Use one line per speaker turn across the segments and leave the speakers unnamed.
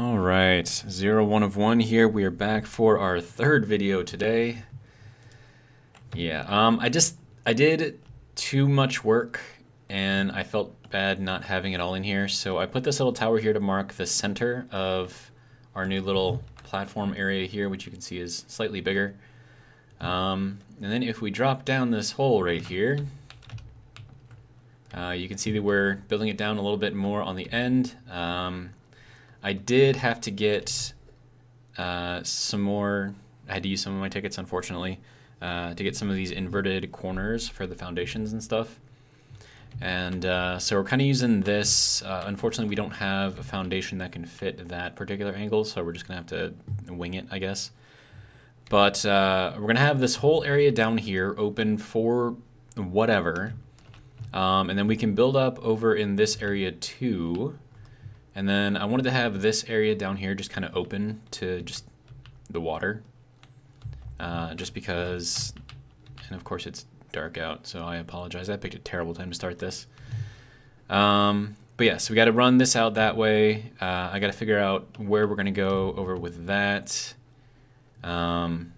All right, zero one of one here. We are back for our third video today. Yeah, um, I just I did too much work, and I felt bad not having it all in here. So I put this little tower here to mark the center of our new little platform area here, which you can see is slightly bigger. Um, and then if we drop down this hole right here, uh, you can see that we're building it down a little bit more on the end. Um, I did have to get uh, some more, I had to use some of my tickets unfortunately, uh, to get some of these inverted corners for the foundations and stuff. And uh, so we're kind of using this. Uh, unfortunately, we don't have a foundation that can fit that particular angle, so we're just going to have to wing it, I guess. But uh, we're going to have this whole area down here open for whatever. Um, and then we can build up over in this area too. And then I wanted to have this area down here just kind of open to just the water. Uh, just because, and of course it's dark out, so I apologize. I picked a terrible time to start this. Um, but yeah, so we got to run this out that way. Uh, I got to figure out where we're going to go over with that. Um,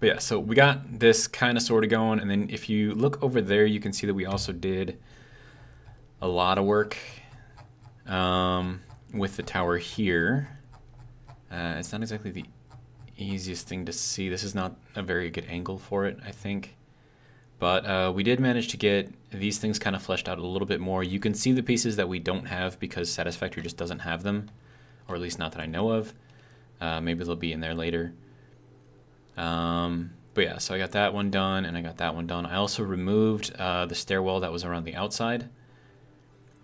but yeah, so we got this kind of sort of going. And then if you look over there, you can see that we also did a lot of work um, with the tower here. Uh, it's not exactly the easiest thing to see. This is not a very good angle for it, I think. But uh, we did manage to get these things kind of fleshed out a little bit more. You can see the pieces that we don't have because Satisfactory just doesn't have them, or at least not that I know of. Uh, maybe they'll be in there later. Um, but yeah, so I got that one done, and I got that one done. I also removed uh, the stairwell that was around the outside.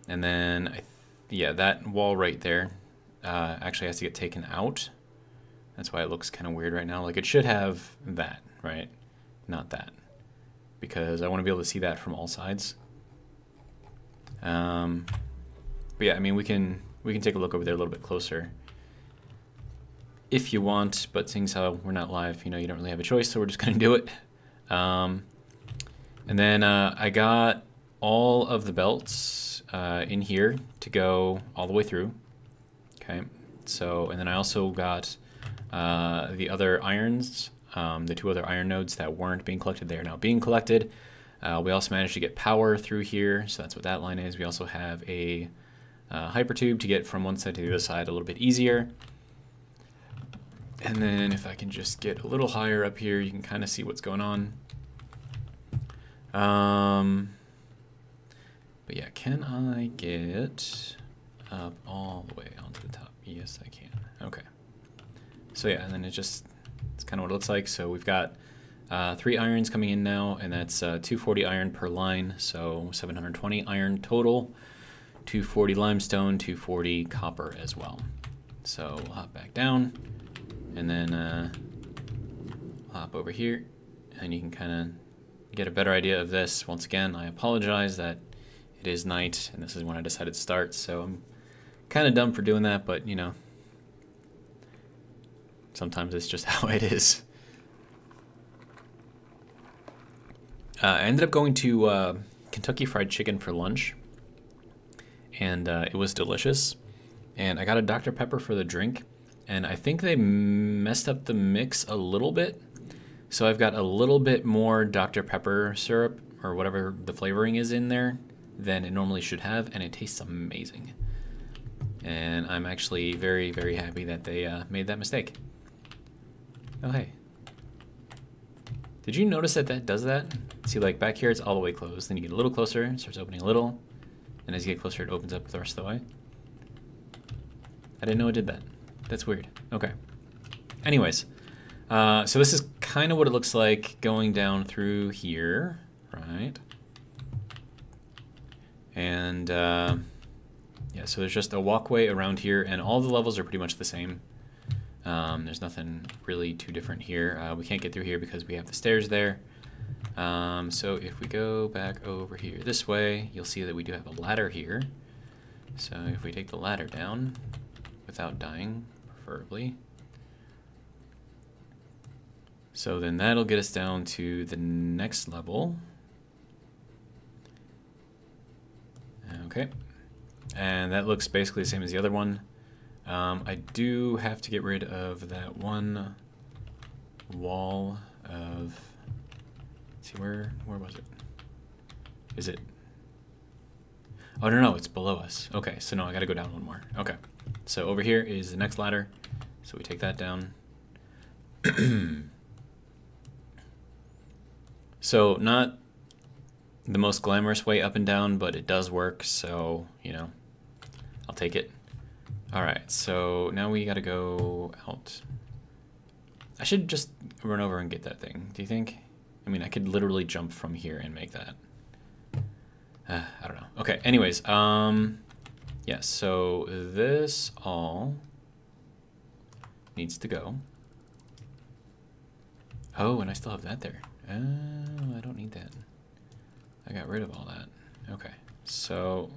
And then I yeah, that wall right there uh, actually has to get taken out. That's why it looks kind of weird right now. Like it should have that, right? Not that. Because I want to be able to see that from all sides. Um, but yeah, I mean, we can we can take a look over there a little bit closer if you want, but seeing as how we're not live, you know, you don't really have a choice, so we're just going to do it. Um, and then uh, I got all of the belts uh, in here to go all the way through. Okay, so, and then I also got uh, the other irons, um, the two other iron nodes that weren't being collected, they are now being collected. Uh, we also managed to get power through here, so that's what that line is. We also have a uh, hyper tube to get from one side to the other side a little bit easier. And then if I can just get a little higher up here, you can kind of see what's going on. Um, but yeah, can I get up all the way onto the top? Yes, I can. Okay. So yeah, and then it just, it's kind of what it looks like. So we've got uh, three irons coming in now, and that's uh, 240 iron per line, so 720 iron total, 240 limestone, 240 copper as well. So we'll hop back down, and then uh, hop over here, and you can kind of get a better idea of this. Once again, I apologize that is night, and this is when I decided to start, so I'm kind of dumb for doing that, but, you know, sometimes it's just how it is. Uh, I ended up going to uh, Kentucky Fried Chicken for lunch, and uh, it was delicious. And I got a Dr. Pepper for the drink, and I think they messed up the mix a little bit. So I've got a little bit more Dr. Pepper syrup, or whatever the flavoring is in there, than it normally should have, and it tastes amazing. And I'm actually very, very happy that they uh, made that mistake. Oh, hey. Did you notice that that does that? See, like back here, it's all the way closed. Then you get a little closer, it starts opening a little. And as you get closer, it opens up the rest of the way. I didn't know it did that. That's weird. Okay. Anyways, uh, so this is kind of what it looks like going down through here, right? And uh, yeah, so there's just a walkway around here, and all the levels are pretty much the same. Um, there's nothing really too different here. Uh, we can't get through here because we have the stairs there. Um, so if we go back over here this way, you'll see that we do have a ladder here. So if we take the ladder down, without dying, preferably. So then that'll get us down to the next level. Okay. And that looks basically the same as the other one. Um, I do have to get rid of that one wall of. see where where was it? Is it? Oh no no, it's below us. Okay, so no, I got to go down one more. Okay, so over here is the next ladder. So we take that down. so not the most glamorous way up and down, but it does work. So you know, I'll take it. All right, so now we got to go out. I should just run over and get that thing. Do you think? I mean, I could literally jump from here and make that. Uh, I don't know. Okay, anyways, um, yeah, so this all needs to go. Oh, and I still have that there. Oh, I don't need that. I got rid of all that. Okay, so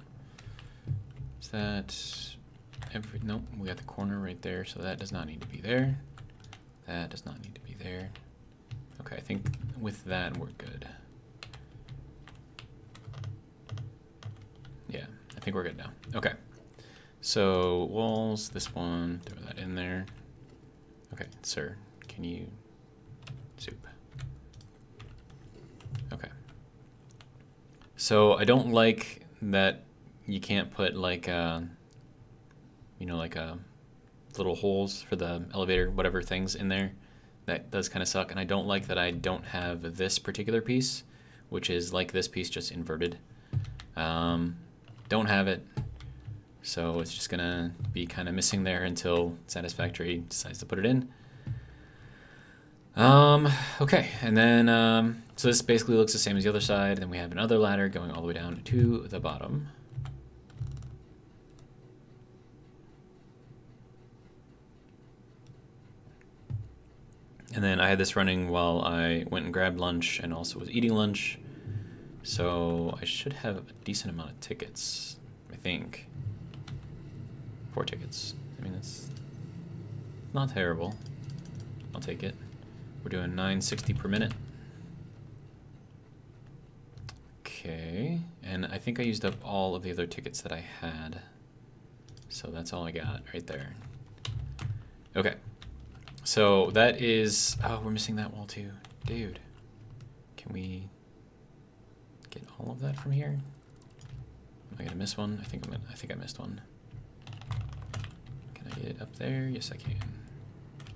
is that every, nope, we got the corner right there, so that does not need to be there. That does not need to be there. Okay, I think with that we're good. Yeah, I think we're good now. Okay. So walls, this one, throw that in there. Okay, sir, can you zoop? Okay. So I don't like that you can't put like uh, you know like uh, little holes for the elevator, whatever things in there. That does kind of suck, and I don't like that I don't have this particular piece, which is like this piece just inverted. Um, don't have it. So it's just gonna be kind of missing there until Satisfactory decides to put it in. Um, okay, and then, um, so this basically looks the same as the other side. Then we have another ladder going all the way down to the bottom. And then I had this running while I went and grabbed lunch and also was eating lunch. So I should have a decent amount of tickets, I think. Four tickets. I mean, it's not terrible. I'll take it. We're doing 960 per minute. Okay, and I think I used up all of the other tickets that I had. So that's all I got right there. Okay, so that is, oh, we're missing that wall too. Dude, can we get all of that from here? Am I gonna miss one? I think I'm gonna, I think I missed one. Can I get it up there? Yes, I can.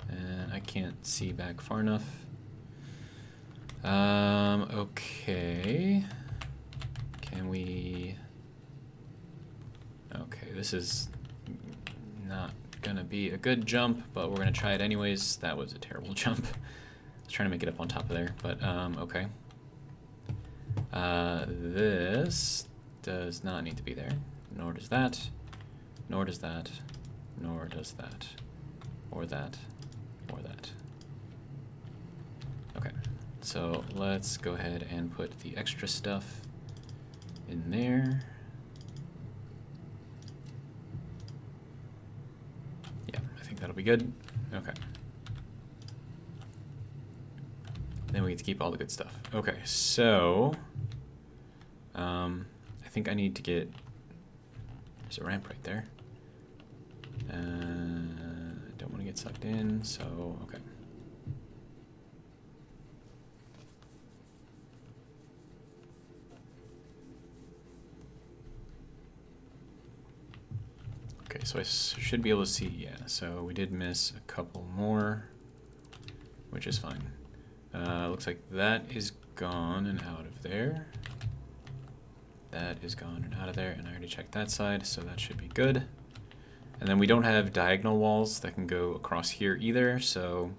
And I can't see back far enough. Um, okay. Can we... Okay, this is not gonna be a good jump, but we're gonna try it anyways. That was a terrible jump. I was trying to make it up on top of there, but um, okay. Uh, this does not need to be there, nor does that, nor does that, nor does that, or that, or that. Okay, so let's go ahead and put the extra stuff in there. Yeah, I think that'll be good. Okay. Then we get to keep all the good stuff. Okay, so um, I think I need to get. There's a ramp right there. Uh, I don't want to get sucked in, so okay. Okay, so I should be able to see, yeah, so we did miss a couple more, which is fine. Uh, looks like that is gone and out of there. That is gone and out of there, and I already checked that side, so that should be good. And then we don't have diagonal walls that can go across here either, so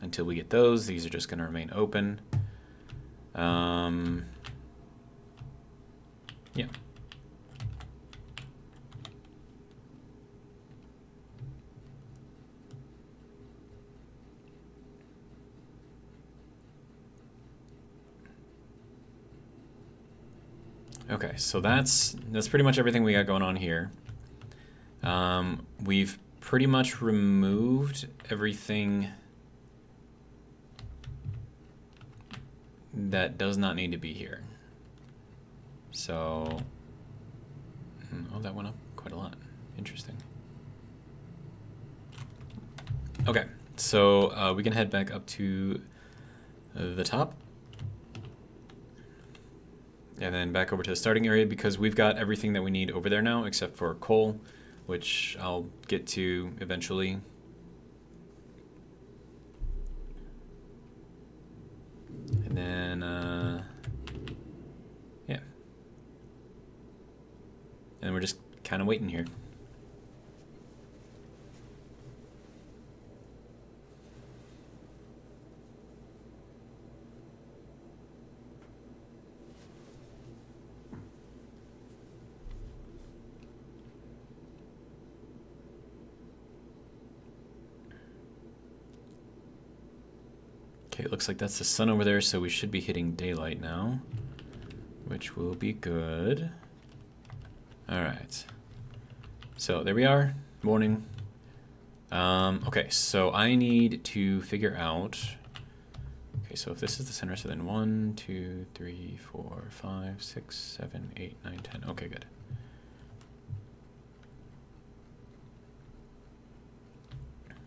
until we get those, these are just going to remain open. Um, yeah. Okay, so that's that's pretty much everything we got going on here. Um, we've pretty much removed everything that does not need to be here. So, hmm, oh, that went up quite a lot. Interesting. Okay, so uh, we can head back up to the top. And then back over to the starting area because we've got everything that we need over there now except for coal, which I'll get to eventually. And then, uh, yeah. And we're just kind of waiting here. Okay, it looks like that's the sun over there, so we should be hitting daylight now, which will be good. All right. So there we are, morning. Um, okay, so I need to figure out, okay, so if this is the center, so then one, two, three, four, five, six, seven, eight, nine, ten. Okay, good.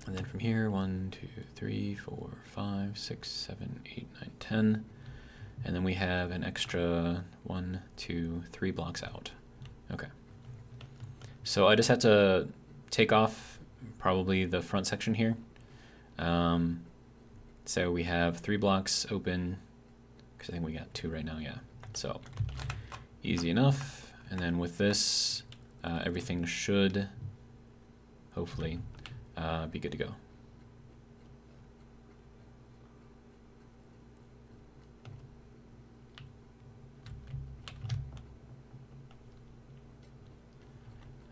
And then from here, one, two, three, four, five, six, seven, eight, nine, ten. And then we have an extra one, two, three blocks out. Okay. So I just have to take off probably the front section here. Um, so we have three blocks open, because I think we got two right now, yeah. So easy enough. And then with this, uh, everything should hopefully uh, be good to go.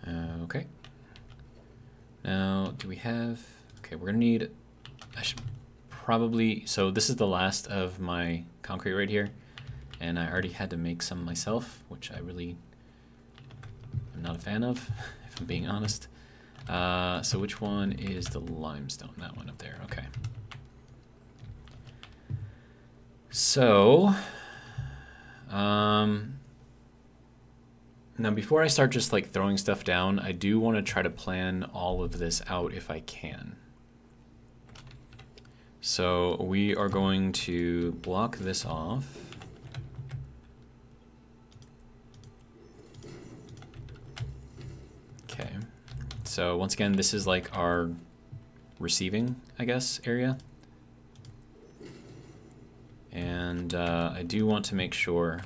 Uh, okay. Now, do we have... Okay, we're going to need... I should probably... So this is the last of my concrete right here. And I already had to make some myself, which I really am not a fan of, if I'm being honest. Uh, so which one is the limestone? That one up there, okay. So, um, now before I start just like throwing stuff down, I do want to try to plan all of this out if I can. So we are going to block this off. So once again, this is like our receiving, I guess, area. And uh, I do want to make sure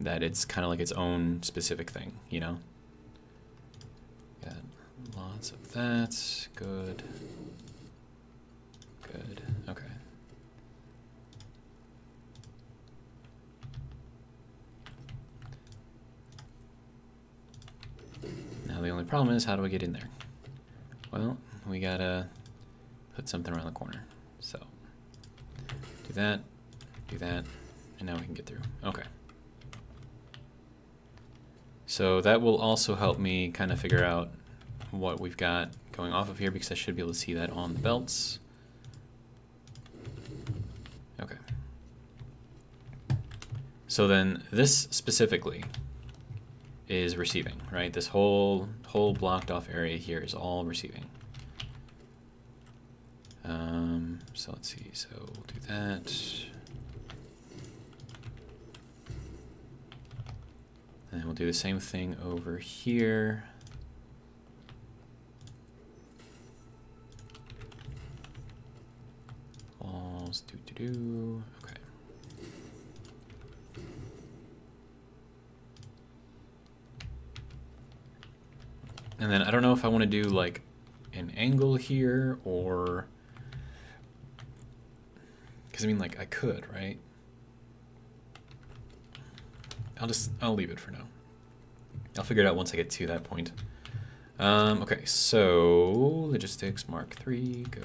that it's kind of like its own specific thing, you know? Got lots of that. Good. Good. Okay. the only problem is, how do I get in there? Well, we gotta put something around the corner. So, do that, do that, and now we can get through. Okay. So that will also help me kind of figure out what we've got going off of here because I should be able to see that on the belts. Okay. So then this specifically, is receiving, right? This whole whole blocked off area here is all receiving. Um, so let's see, so we'll do that. And we'll do the same thing over here. Walls, do do do. And then I don't know if I want to do like an angle here or because I mean like I could right? I'll just I'll leave it for now. I'll figure it out once I get to that point. Um, okay so logistics mark 3 go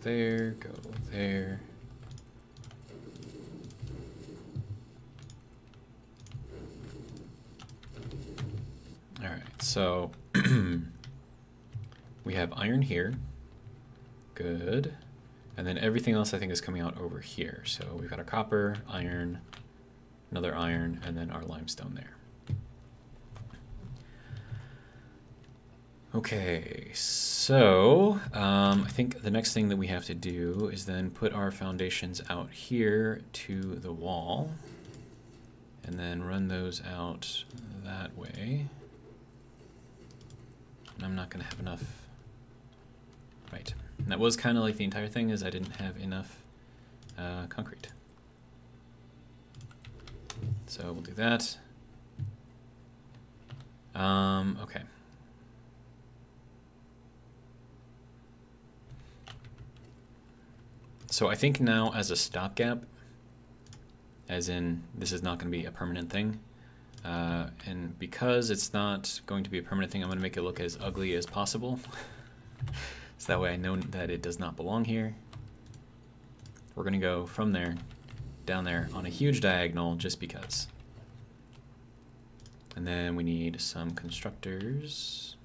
there go there. All right so we have iron here. Good. And then everything else I think is coming out over here. So we've got our copper, iron, another iron, and then our limestone there. Okay, so um, I think the next thing that we have to do is then put our foundations out here to the wall and then run those out that way. And I'm not going to have enough. Right. And that was kind of like the entire thing is I didn't have enough uh, concrete. So we'll do that. Um, okay. So I think now as a stopgap, as in this is not going to be a permanent thing, uh, and because it's not going to be a permanent thing, I'm going to make it look as ugly as possible. so that way I know that it does not belong here. We're going to go from there down there on a huge diagonal just because. And then we need some constructors.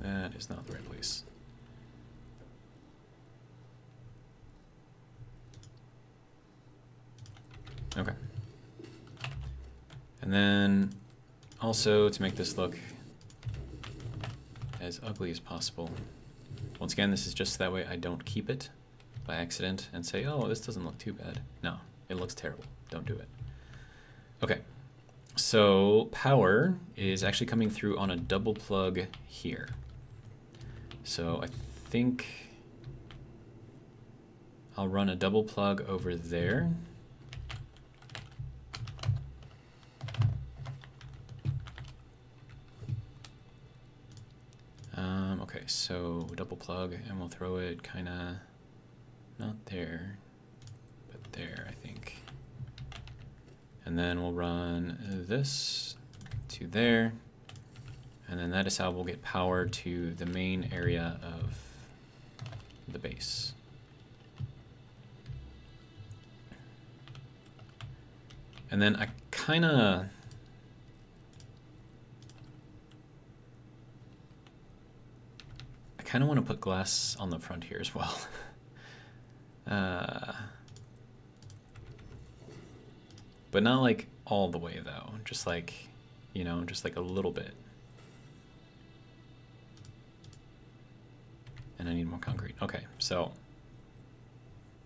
That is not the right place. Okay. And then also to make this look as ugly as possible. Once again, this is just that way I don't keep it by accident and say, oh, this doesn't look too bad. No, it looks terrible. Don't do it. Okay, so power is actually coming through on a double plug here. So I think I'll run a double plug over there. Um, okay, so double plug and we'll throw it kind of not there, but there, I think. And then we'll run this to there. And then that is how we'll get power to the main area of the base. And then I kind of... I kind of want to put glass on the front here as well. uh, but not like all the way though, just like, you know, just like a little bit. And I need more concrete. Okay, so,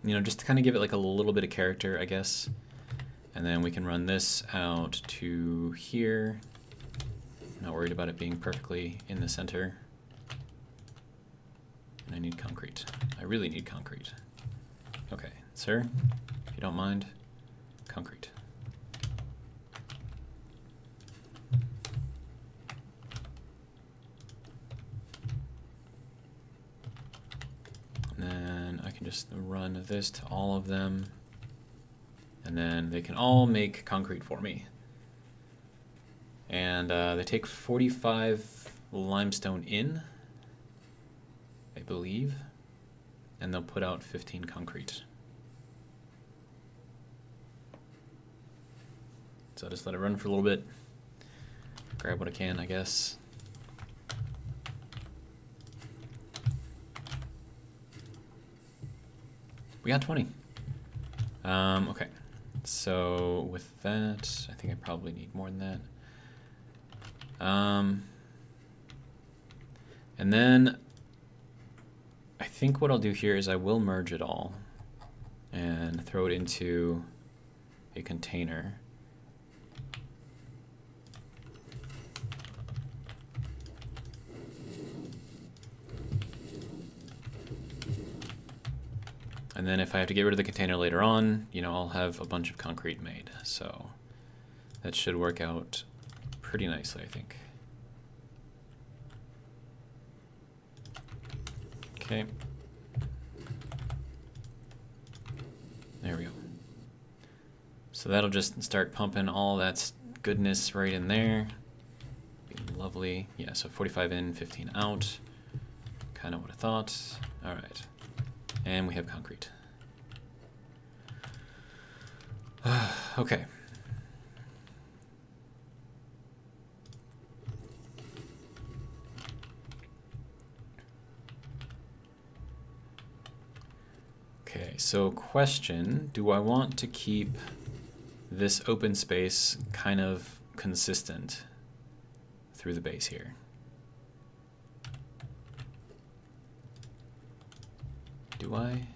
you know, just to kind of give it like a little bit of character, I guess. And then we can run this out to here. not worried about it being perfectly in the center. I need concrete. I really need concrete. Okay, sir, if you don't mind, concrete. And then I can just run this to all of them. And then they can all make concrete for me. And uh, they take 45 limestone in, believe. And they'll put out 15 concrete. So I'll just let it run for a little bit. Grab what I can, I guess. We got 20. Um, okay. So with that, I think I probably need more than that. Um, and then I think what I'll do here is I will merge it all and throw it into a container. And then if I have to get rid of the container later on, you know, I'll have a bunch of concrete made. So that should work out pretty nicely, I think. Okay. There we go. So that'll just start pumping all that goodness right in there. Be lovely. Yeah, so 45 in, 15 out. Kind of what I thought. All right. And we have concrete. okay. So question, do I want to keep this open space kind of consistent through the base here? Do I?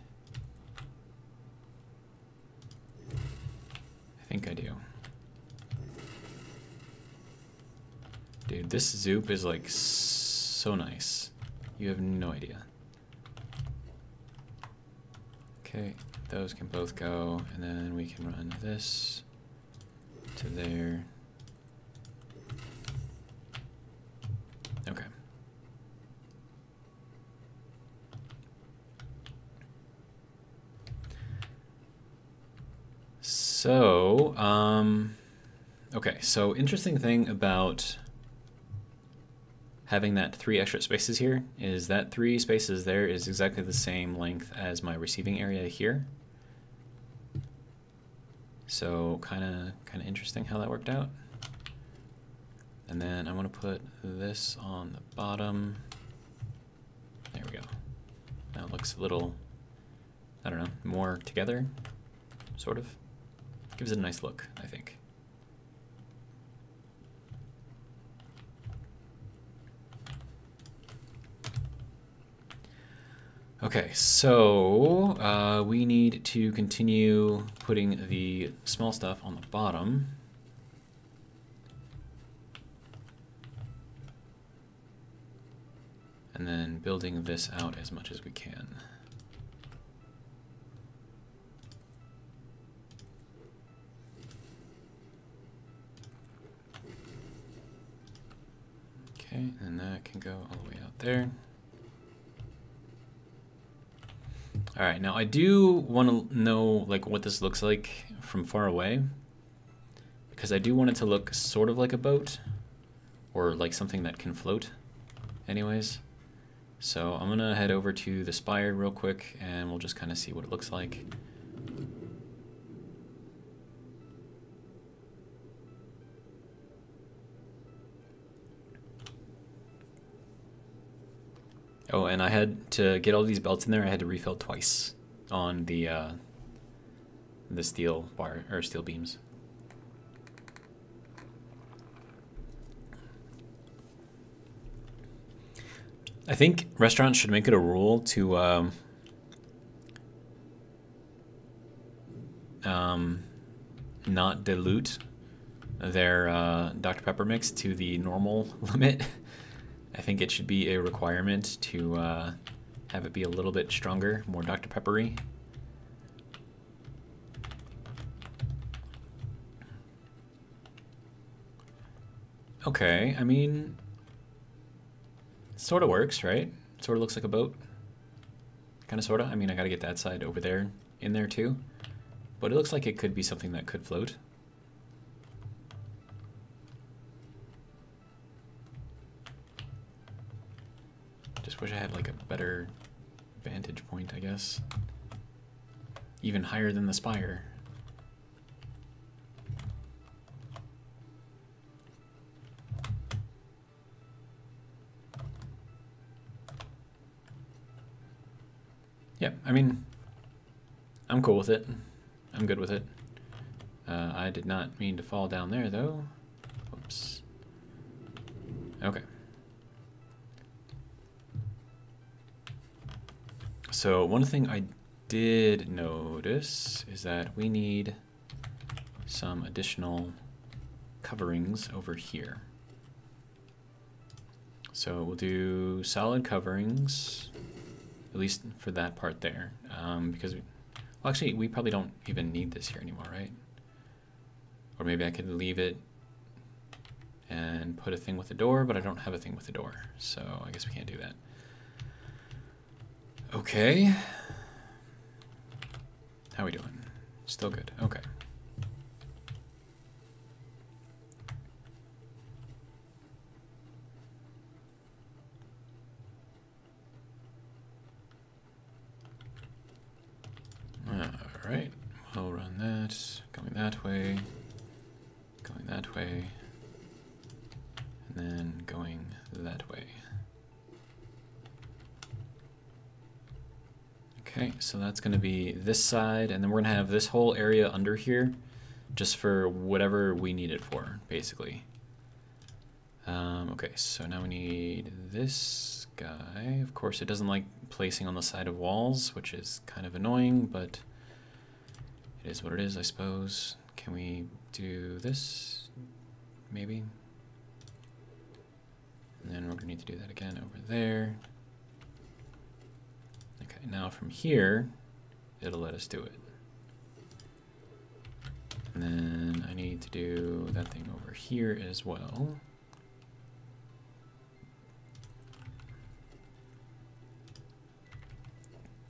I think I do. Dude, this zoop is like so nice. You have no idea. Okay, those can both go, and then we can run this to there. Okay. So, um, okay, so interesting thing about having that three extra spaces here is that three spaces there is exactly the same length as my receiving area here. So kind of kind of interesting how that worked out. And then I want to put this on the bottom. There we go. Now it looks a little, I don't know, more together, sort of. Gives it a nice look, I think. Okay, so uh, we need to continue putting the small stuff on the bottom. And then building this out as much as we can. Okay, and that can go all the way out there. All right, now I do want to know like what this looks like from far away because I do want it to look sort of like a boat or like something that can float anyways. So I'm gonna head over to the spire real quick and we'll just kind of see what it looks like. Oh, and I had to get all these belts in there. I had to refill twice on the uh, the steel bar or steel beams. I think restaurants should make it a rule to um, um, not dilute their uh, Dr. Pepper mix to the normal limit. I think it should be a requirement to uh, have it be a little bit stronger, more Dr. Peppery. Okay, I mean, sort of works, right? Sort of looks like a boat. Kind of, sort of. I mean, I got to get that side over there in there too. But it looks like it could be something that could float. Wish I had like a better vantage point, I guess. Even higher than the spire. Yeah, I mean, I'm cool with it. I'm good with it. Uh, I did not mean to fall down there, though. Oops. Okay. So one thing I did notice is that we need some additional coverings over here. So we'll do solid coverings, at least for that part there, um, because, we, well actually we probably don't even need this here anymore, right? Or maybe I could leave it and put a thing with a door, but I don't have a thing with a door, so I guess we can't do that. Okay. How we doing? Still good. Okay. Alright, we'll run that, going that way, going that way, and then going that way. Okay, so that's going to be this side, and then we're going to have this whole area under here just for whatever we need it for, basically. Um, okay, so now we need this guy. Of course, it doesn't like placing on the side of walls, which is kind of annoying, but it is what it is, I suppose. Can we do this? Maybe. And then we're going to need to do that again over there. Now from here, it'll let us do it. And then I need to do that thing over here as well.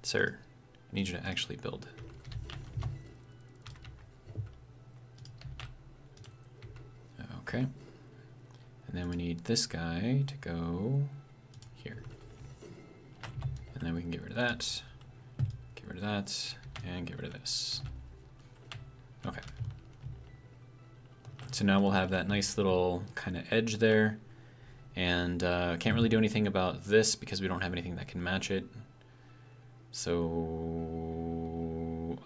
Sir, I need you to actually build. Okay. And then we need this guy to go. And then we can get rid of that, get rid of that, and get rid of this. Okay. So now we'll have that nice little kind of edge there. And uh, can't really do anything about this because we don't have anything that can match it. So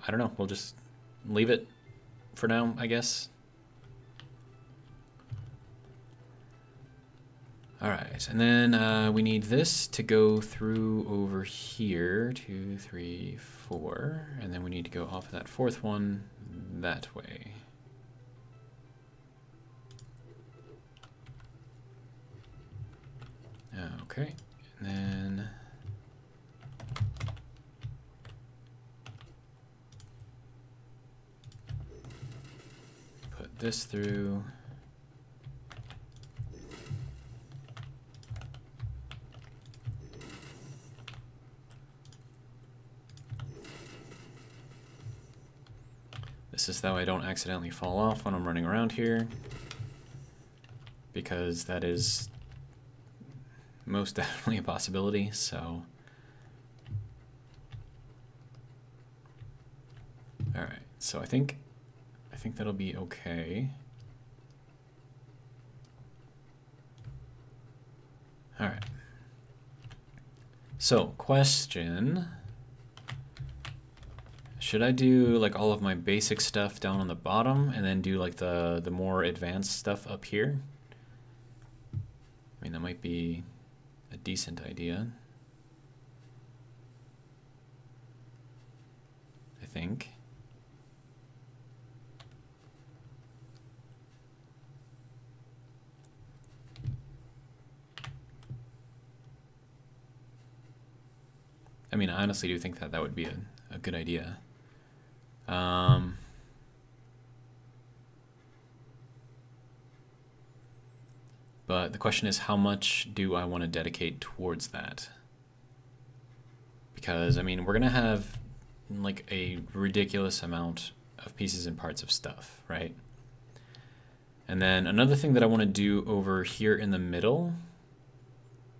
I don't know. We'll just leave it for now, I guess. All right, and then uh, we need this to go through over here, two, three, four, and then we need to go off of that fourth one that way. Okay, and then put this through. This is so I don't accidentally fall off when I'm running around here. Because that is most definitely a possibility, so... Alright, so I think I think that'll be okay. Alright. So, question. Should I do like all of my basic stuff down on the bottom and then do like the, the more advanced stuff up here? I mean, that might be a decent idea. I think. I mean, I honestly do think that that would be a, a good idea. Um, but the question is, how much do I want to dedicate towards that? Because, I mean, we're going to have like a ridiculous amount of pieces and parts of stuff, right? And then another thing that I want to do over here in the middle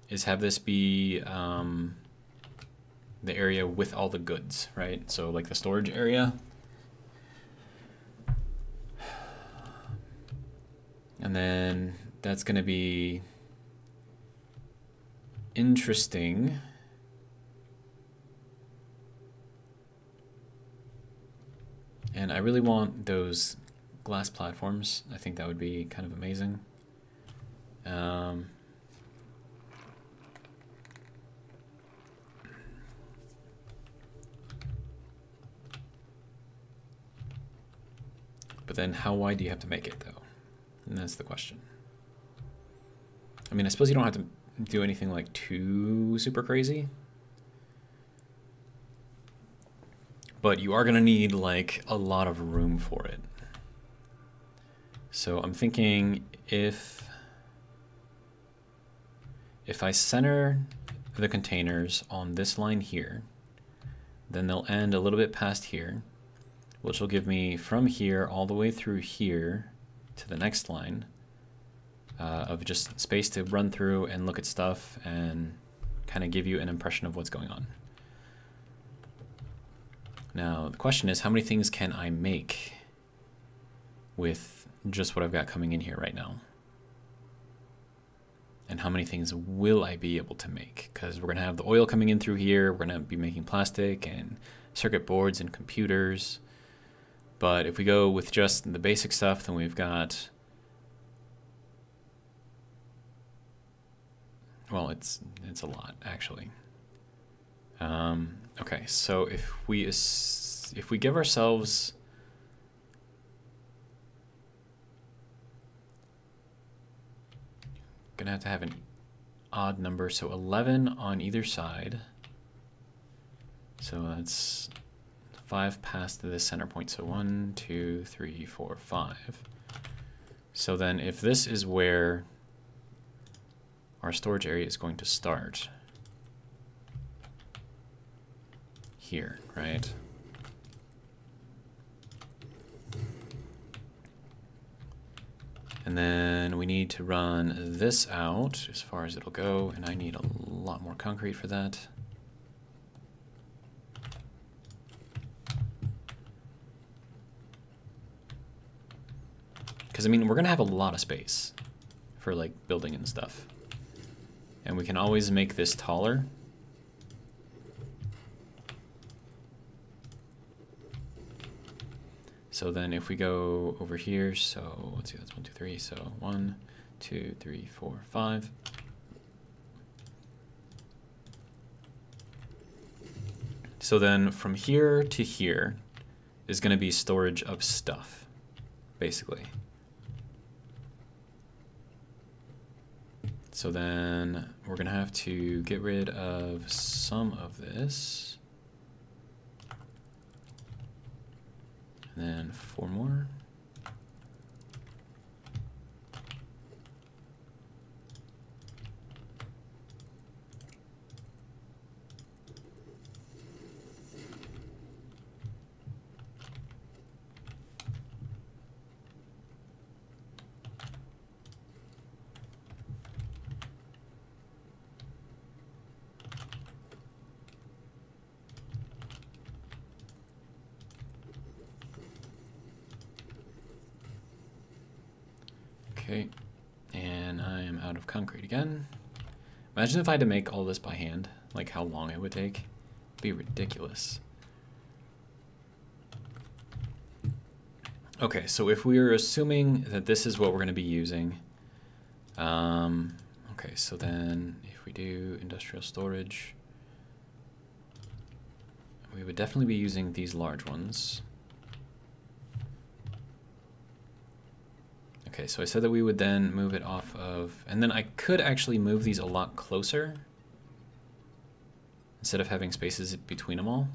is have this be um, the area with all the goods, right? So like the storage area. And then that's going to be interesting. And I really want those glass platforms. I think that would be kind of amazing. Um, but then how wide do you have to make it though? And that's the question. I mean, I suppose you don't have to do anything like too super crazy. But you are going to need like a lot of room for it. So I'm thinking if if I center the containers on this line here, then they'll end a little bit past here, which will give me from here all the way through here to the next line uh, of just space to run through and look at stuff and kind of give you an impression of what's going on. Now, the question is, how many things can I make with just what I've got coming in here right now? and how many things will I be able to make? Because we're going to have the oil coming in through here. We're going to be making plastic and circuit boards and computers. But if we go with just the basic stuff, then we've got, well, it's it's a lot actually. Um, okay, so if we if we give ourselves gonna have to have an odd number, so 11 on either side. So that's five past the center point. So one, two, three, four, five. So then if this is where our storage area is going to start, here, right? And then we need to run this out as far as it'll go, and I need a lot more concrete for that. Because, I mean, we're going to have a lot of space for, like, building and stuff. And we can always make this taller. So then if we go over here, so let's see, that's one, two, three. So one, two, three, four, five. So then from here to here is to be storage of stuff, basically. So then we're going to have to get rid of some of this. And then four more. Okay, and I am out of concrete again. Imagine if I had to make all this by hand, like how long it would take. It'd be ridiculous. Okay, so if we are assuming that this is what we're going to be using, um, okay, so then if we do industrial storage, we would definitely be using these large ones. Okay, so I said that we would then move it off of, and then I could actually move these a lot closer instead of having spaces between them all.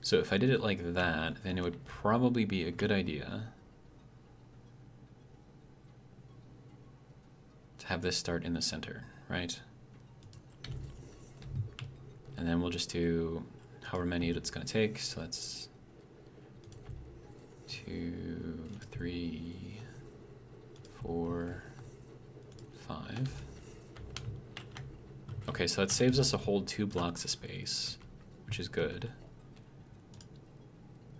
So if I did it like that, then it would probably be a good idea to have this start in the center, right? And then we'll just do however many it's going to take. So that's two, three, four, five. Okay, so that saves us a whole two blocks of space, which is good.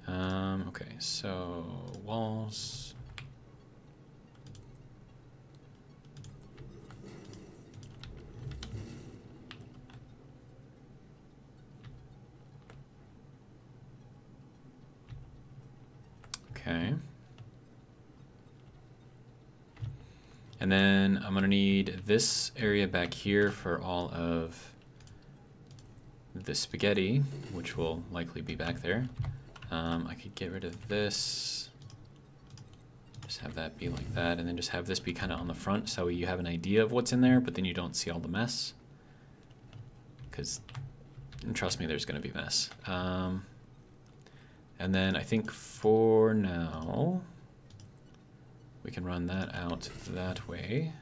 Um, okay, so walls. Okay. And then I'm gonna need this area back here for all of the spaghetti, which will likely be back there. Um, I could get rid of this, just have that be like that, and then just have this be kind of on the front so you have an idea of what's in there, but then you don't see all the mess. Because, trust me, there's to be mess. Um, and then I think for now, we can run that out that way.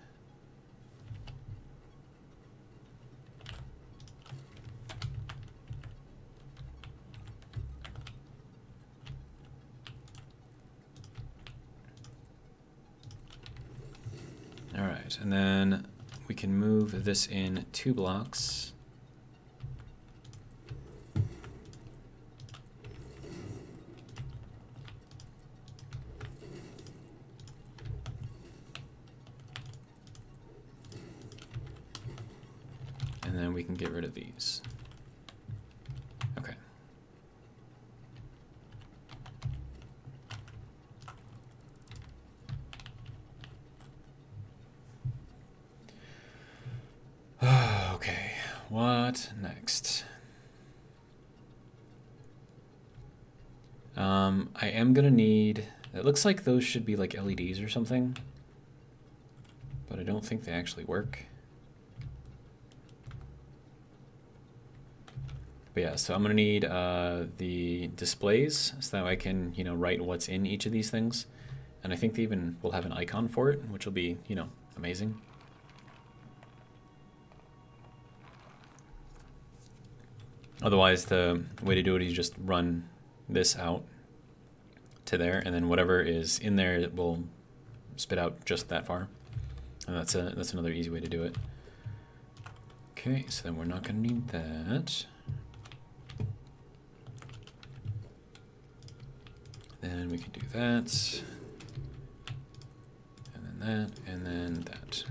All right, and then we can move this in two blocks. We can get rid of these. Okay. okay, what next? Um, I am gonna need, it looks like those should be like LEDs or something, but I don't think they actually work. But yeah, so I'm gonna need uh, the displays so that I can, you know, write what's in each of these things. And I think they even will have an icon for it, which will be, you know, amazing. Otherwise, the way to do it is just run this out to there, and then whatever is in there it will spit out just that far. And that's a that's another easy way to do it. Okay, so then we're not to need that. Then we can do that, and then that, and then that.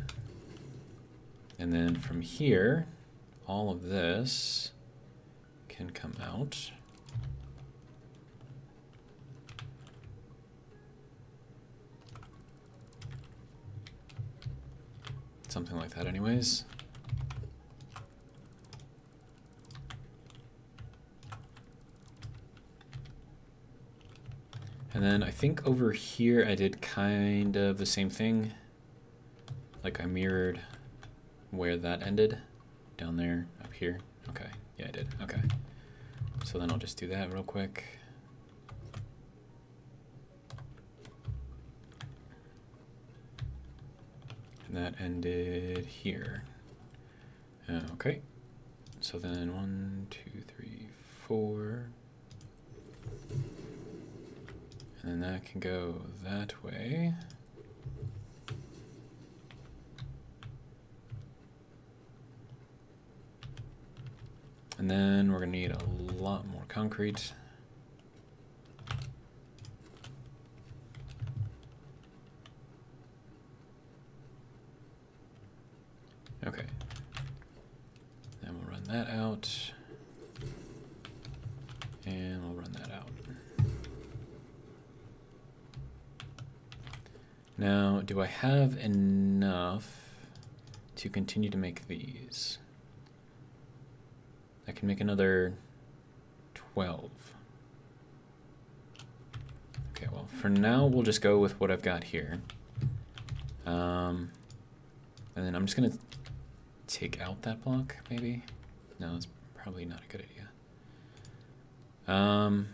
And then from here, all of this can come out. Something like that anyways. And then I think over here I did kind of the same thing. Like I mirrored where that ended. Down there, up here. Okay, yeah I did, okay. So then I'll just do that real quick. And that ended here. Uh, okay, so then one, two, three, four. And that can go that way. And then we're gonna need a lot more concrete. Okay. Then we'll run that out. And we'll run that out. Now, do I have enough to continue to make these? I can make another 12. Okay, well, for now, we'll just go with what I've got here. Um, and then I'm just going to take out that block, maybe? No, it's probably not a good idea. Um,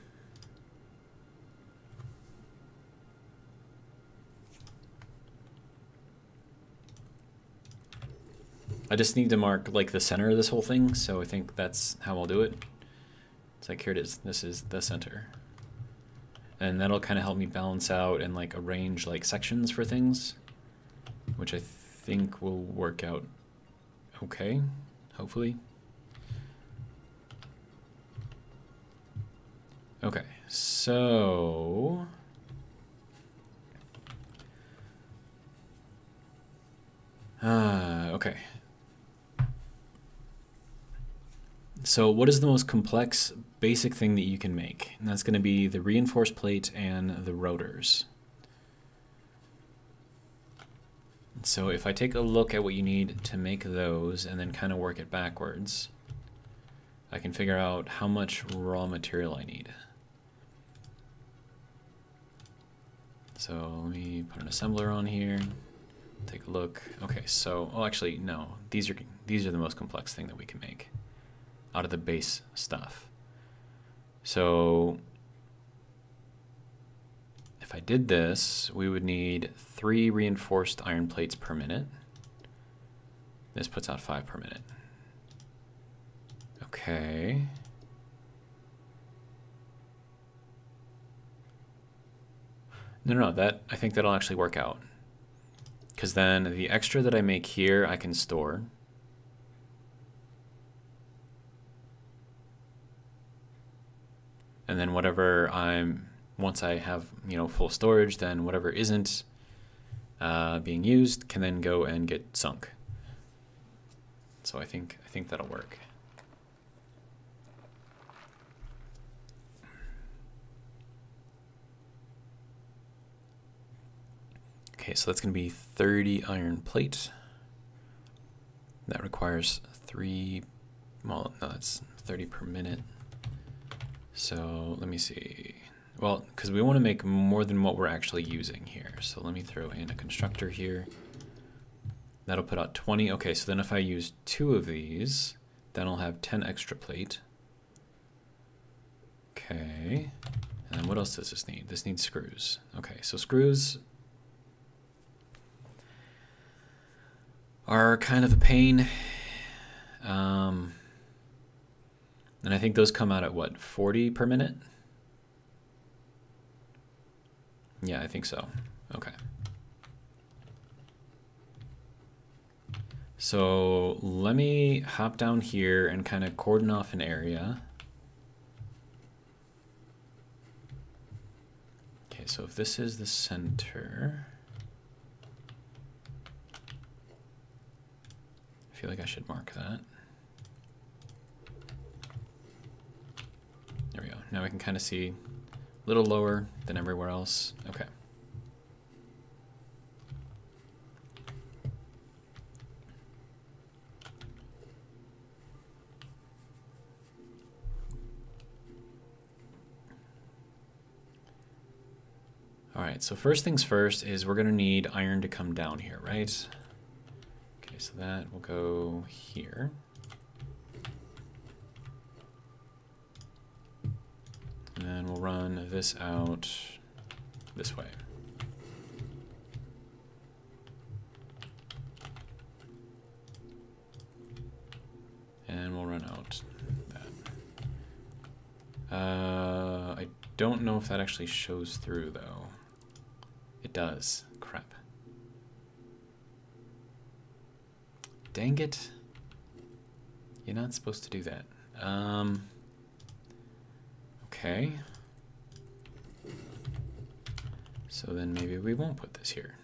I just need to mark like the center of this whole thing, so I think that's how I'll do it. It's like here it is, this is the center. And that'll kind of help me balance out and like arrange like sections for things, which I think will work out okay, hopefully. Okay, so... Ah, uh, okay. So what is the most complex basic thing that you can make? And that's going to be the reinforced plate and the rotors. So if I take a look at what you need to make those and then kind of work it backwards, I can figure out how much raw material I need. So let me put an assembler on here. Take a look. Okay, so oh actually no, these are these are the most complex thing that we can make out of the base stuff. So if I did this, we would need three reinforced iron plates per minute. This puts out five per minute. Okay. No, no, that I think that'll actually work out. Because then the extra that I make here, I can store. And then whatever I'm once I have you know full storage, then whatever isn't uh, being used can then go and get sunk. So I think I think that'll work. Okay, so that's going to be 30 iron plate. That requires three, well, no, that's 30 per minute. So let me see. Well, because we want to make more than what we're actually using here. So let me throw in a constructor here. That'll put out 20. Okay, so then if I use two of these, then I'll have 10 extra plate. Okay. And what else does this need? This needs screws. Okay, so screws are kind of a pain. Um, and I think those come out at what, 40 per minute? Yeah, I think so. Okay. So let me hop down here and kind of cordon off an area. Okay, so if this is the center, I feel like I should mark that. There we go. Now we can kind of see a little lower than everywhere else. Okay. All right, so first things first is we're gonna need iron to come down here, right? Okay, so that will go here. Then we'll run this out this way. And we'll run out that. Uh, I don't know if that actually shows through though. It does. Crap. Dang it. You're not supposed to do that. Um, okay. So then maybe we won't put this here.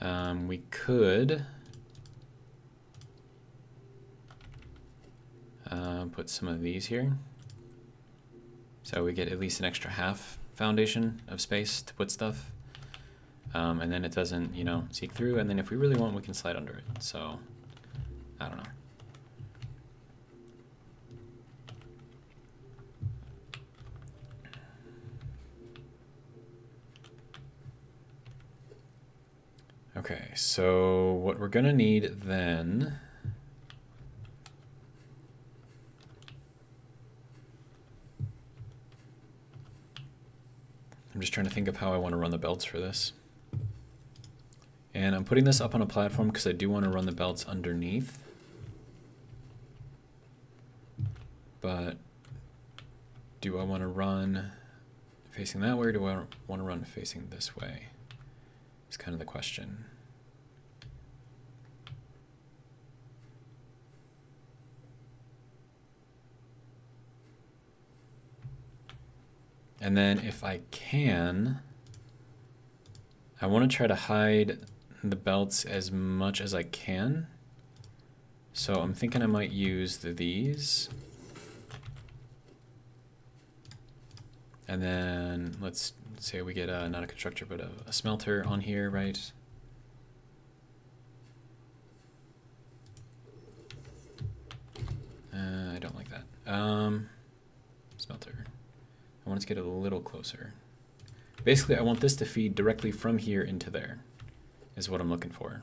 Um, we could uh, put some of these here. So we get at least an extra half foundation of space to put stuff. Um, and then it doesn't, you know, seek through. And then if we really want, we can slide under it. So, I don't know. Okay, so what we're gonna need then I'm just trying to think of how I want to run the belts for this. And I'm putting this up on a platform because I do want to run the belts underneath. But do I want to run facing that way or do I want to run facing this way? It's kind of the question. And then if I can, I want to try to hide the belts as much as I can. So I'm thinking I might use the, these. And then let's say we get a, not a constructor, but a, a smelter on here, right? Uh, I don't like that. Um, smelter. I want it to get a little closer. Basically, I want this to feed directly from here into there, is what I'm looking for.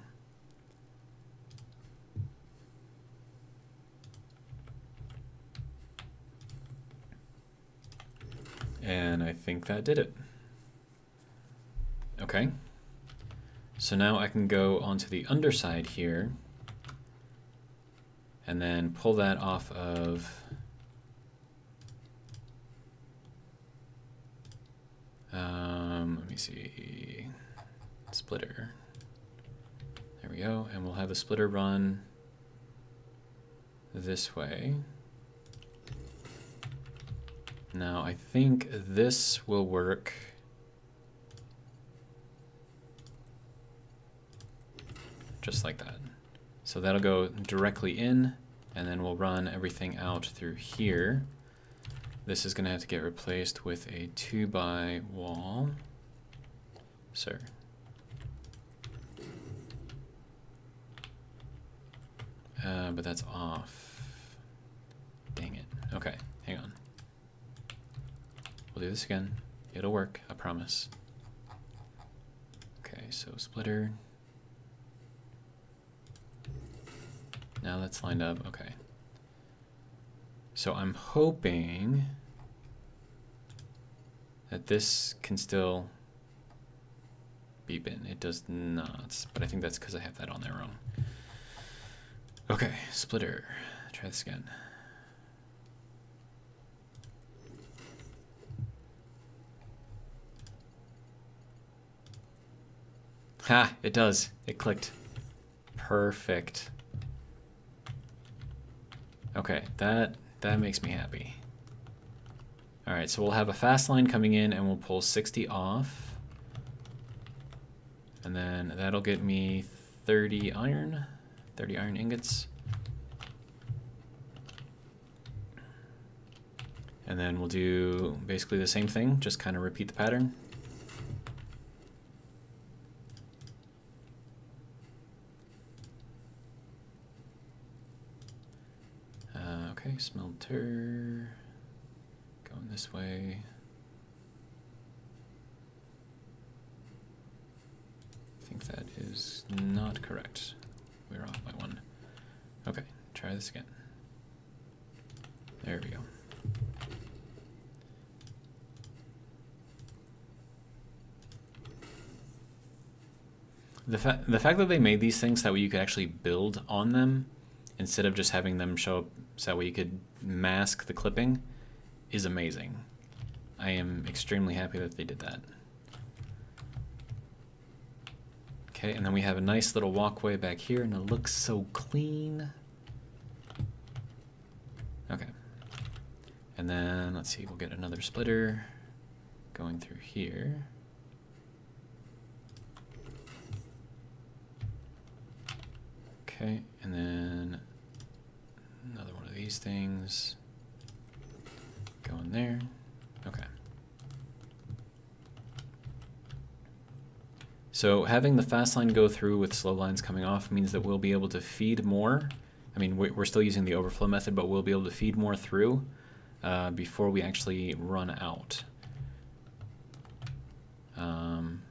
And I think that did it. Okay. So now I can go onto the underside here and then pull that off of Um, let me see. Splitter. There we go. And we'll have the splitter run this way. Now, I think this will work. Just like that. So that'll go directly in, and then we'll run everything out through here. This is going to have to get replaced with a 2 by wall. Sir. Uh, but that's off. Dang it. Okay, hang on. We'll do this again. It'll work, I promise. Okay, so splitter. Now that's lined up, okay. So I'm hoping that this can still beep in. It does not, but I think that's because I have that on there wrong. Okay, splitter. Try this again. Ha, it does. It clicked. Perfect. Okay, that that makes me happy. All right, so we'll have a fast line coming in and we'll pull 60 off. And then that'll get me 30 iron, 30 iron ingots. And then we'll do basically the same thing, just kind of repeat the pattern. Uh, okay, smelter. Going this way. I think that is not correct. We're off by one. Okay, try this again. There we go. The, fa the fact that they made these things that way you could actually build on them instead of just having them show up so that way you could mask the clipping is amazing. I am extremely happy that they did that. Okay, and then we have a nice little walkway back here, and it looks so clean. Okay. And then, let's see, we'll get another splitter going through here. Okay, and then another one of these things. Go in there. Okay. So having the fast line go through with slow lines coming off means that we'll be able to feed more. I mean, we're still using the overflow method, but we'll be able to feed more through uh, before we actually run out. Um,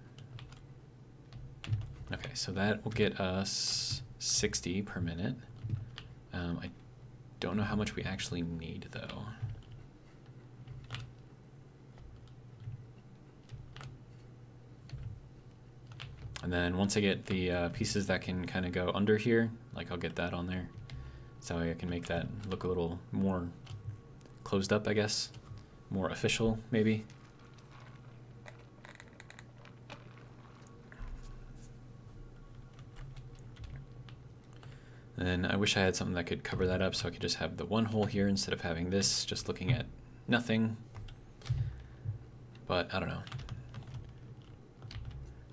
okay, so that will get us 60 per minute. Um, I don't know how much we actually need though. And then once I get the uh, pieces that can kind of go under here, like I'll get that on there. So I can make that look a little more closed up, I guess. More official, maybe. And I wish I had something that could cover that up so I could just have the one hole here instead of having this just looking at nothing. But I don't know.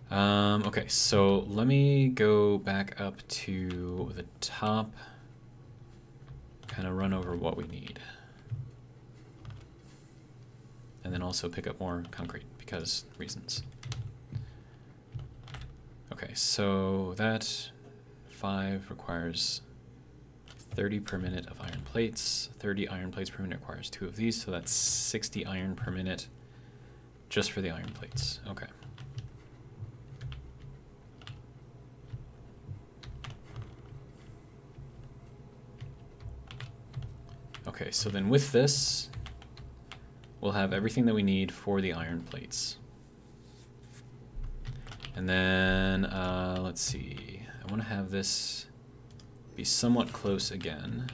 Um, okay, so let me go back up to the top, kind of run over what we need. And then also pick up more concrete because reasons. Okay, so that 5 requires 30 per minute of iron plates. 30 iron plates per minute requires two of these, so that's 60 iron per minute just for the iron plates. Okay. Okay, so then with this, we'll have everything that we need for the iron plates. And then, uh, let's see. I want to have this be somewhat close again.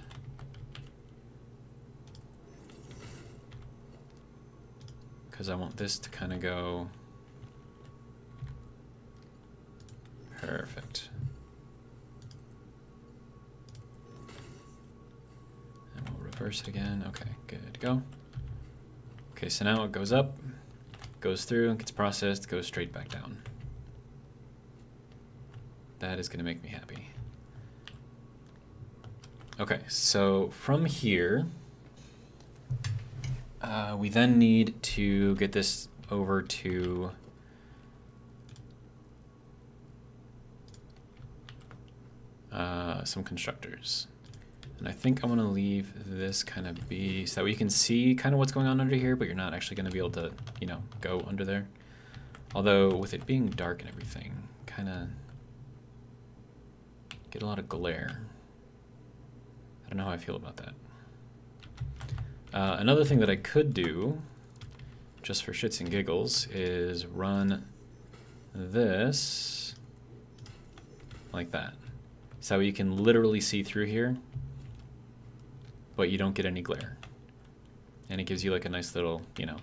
Because I want this to kind of go... Perfect. It again. Okay, good go. Okay, so now it goes up, goes through, gets processed, goes straight back down. That is going to make me happy. Okay, so from here, uh, we then need to get this over to uh, some constructors. And I think I'm to leave this kind of be so that we can see kind of what's going on under here, but you're not actually going to be able to, you know, go under there. Although with it being dark and everything, kind of get a lot of glare. I don't know how I feel about that. Uh, another thing that I could do, just for shits and giggles, is run this like that. So you can literally see through here, but you don't get any glare. And it gives you like a nice little, you know,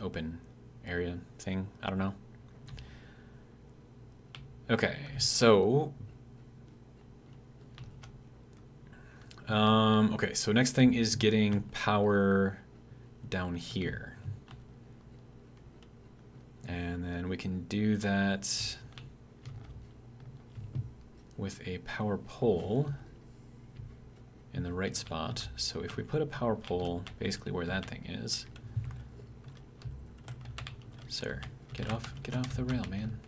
open area thing. I don't know. Okay, so um, okay, so next thing is getting power down here. And then we can do that with a power pole in the right spot. So if we put a power pole basically where that thing is, sir, get off, get off the rail, man.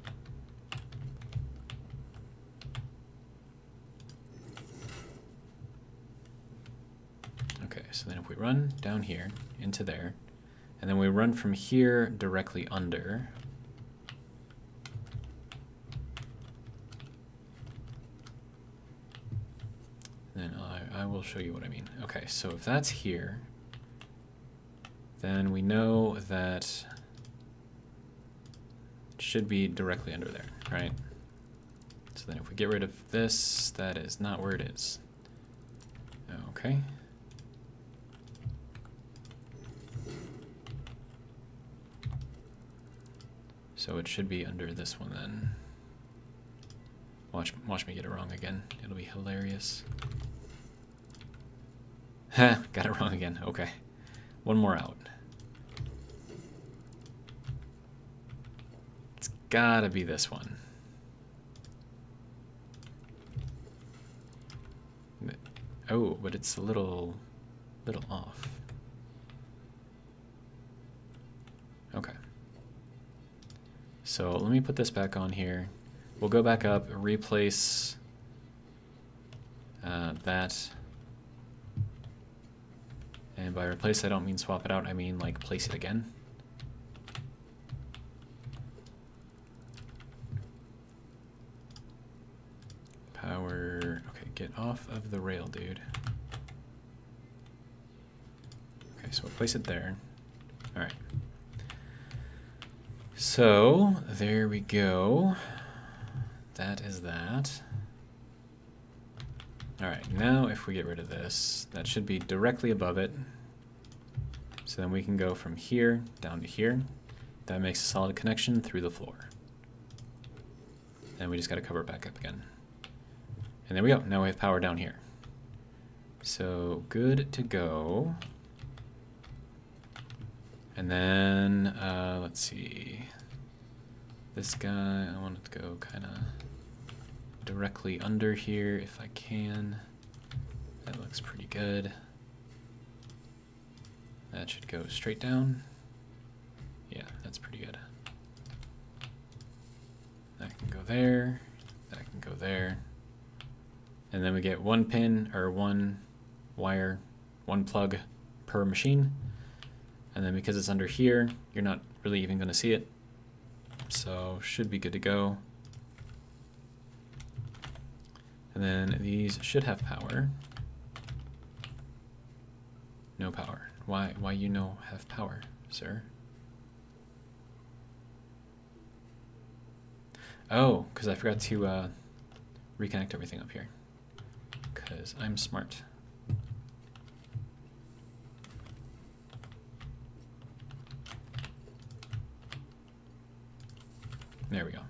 Okay, so then if we run down here into there, and then we run from here directly under, then I, I will show you what I mean. Okay, so if that's here, then we know that it should be directly under there, right? So then if we get rid of this, that is not where it is. Okay. So it should be under this one then. Watch, watch me get it wrong again. It'll be hilarious. Ha, got it wrong again. Okay. One more out. It's gotta be this one. Oh, but it's a little, little off. Okay. So let me put this back on here. We'll go back up, replace uh, that. And by replace, I don't mean swap it out, I mean like place it again. Power, okay, get off of the rail, dude. Okay, so we'll place it there. All right. So, there we go. That is that. Alright, now if we get rid of this, that should be directly above it. So then we can go from here down to here. That makes a solid connection through the floor. And we just got to cover it back up again. And there we go. Now we have power down here. So good to go. And then, uh, let's see. This guy, I want it to go kind of directly under here if I can. That looks pretty good. That should go straight down. Yeah, that's pretty good. That can go there. That can go there. And then we get one pin or one wire, one plug per machine. And then because it's under here, you're not really even going to see it. So should be good to go. And then these should have power. No power. Why, why you no have power, sir? Oh, because I forgot to uh, reconnect everything up here. Because I'm smart. There we go.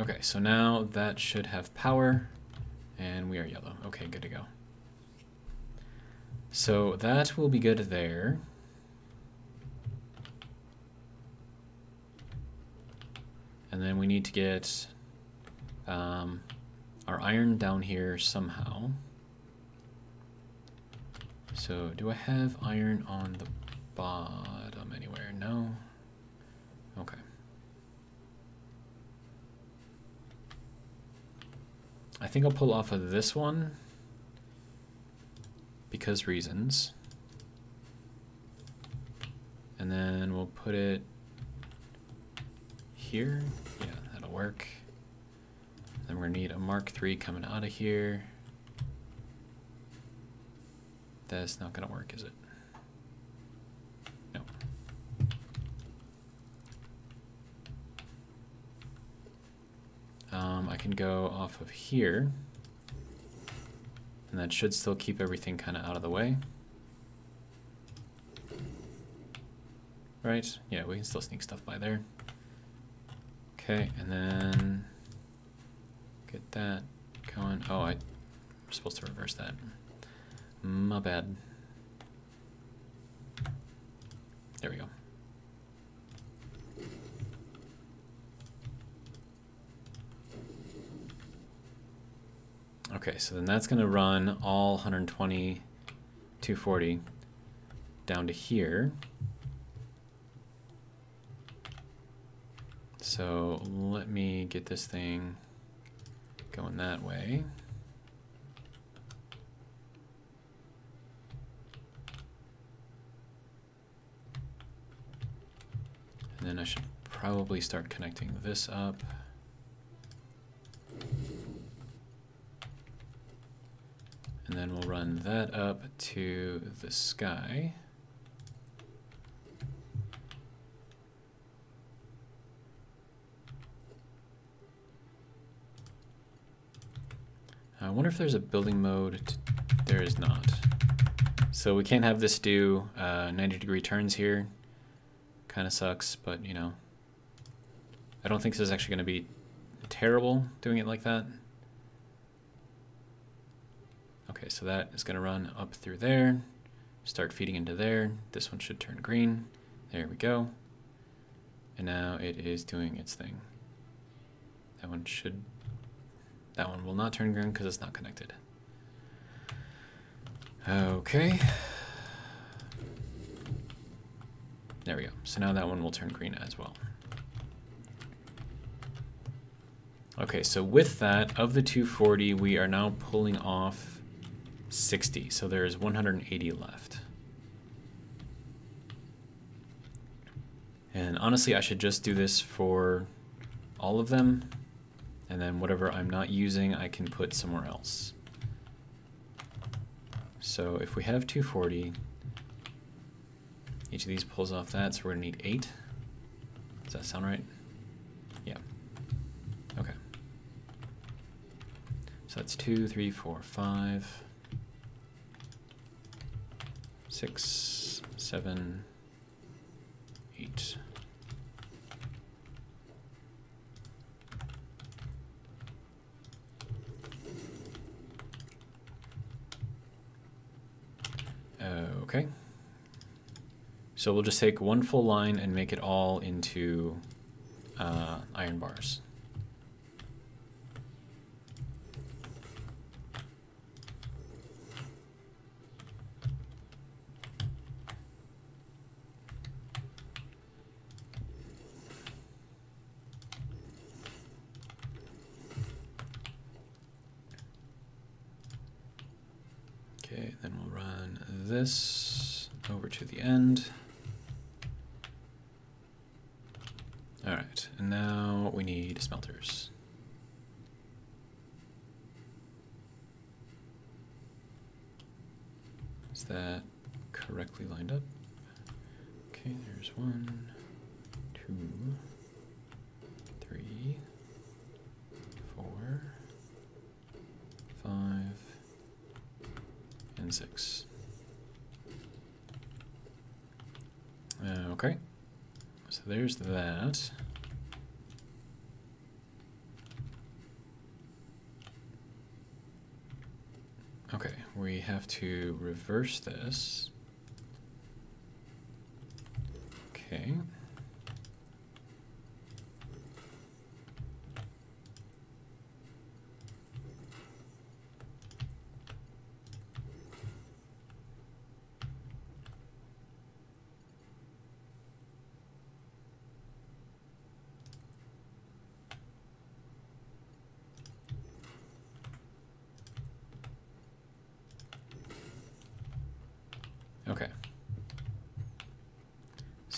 Okay, so now that should have power, and we are yellow. Okay, good to go. So that will be good there. And then we need to get um, our iron down here somehow. So do I have iron on the bottom anywhere? No. Okay. I think I'll pull off of this one because reasons. And then we'll put it here. Yeah, that'll work. Then we're gonna need a Mark III coming out of here. That's not gonna work, is it? No. Um, I can go off of here. And that should still keep everything kind of out of the way. Right? Yeah, we can still sneak stuff by there. Okay, and then get that going. Oh, I'm supposed to reverse that. My bad. There we go. Okay, so then that's going to run all 120, 240 down to here. So let me get this thing going that way. And then I should probably start connecting this up. And then we'll run that up to the sky. I wonder if there's a building mode. There is not. So we can't have this do uh, 90 degree turns here. Kind of sucks, but you know. I don't think this is actually going to be terrible doing it like that. Okay, so that is going to run up through there, start feeding into there. This one should turn green. There we go. And now it is doing its thing. That one should that one will not turn green because it's not connected. Okay. There we go. So now that one will turn green as well. Okay, so with that, of the 240, we are now pulling off 60. So there's 180 left. And honestly, I should just do this for all of them and then whatever I'm not using, I can put somewhere else. So if we have 240, each of these pulls off that, so we're gonna need eight. Does that sound right? Yeah. Okay. So that's two, three, four, five, six, seven, eight. Okay. So we'll just take one full line and make it all into uh, iron bars. Okay, then we'll run this over to the end. All right, and now we need smelters. Is that correctly lined up? Okay, there's one, two, three, four, five, and six. Uh, okay, so there's that. Okay, we have to reverse this. Okay.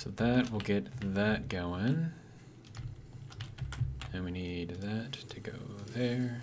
So that will get that going. And we need that to go there.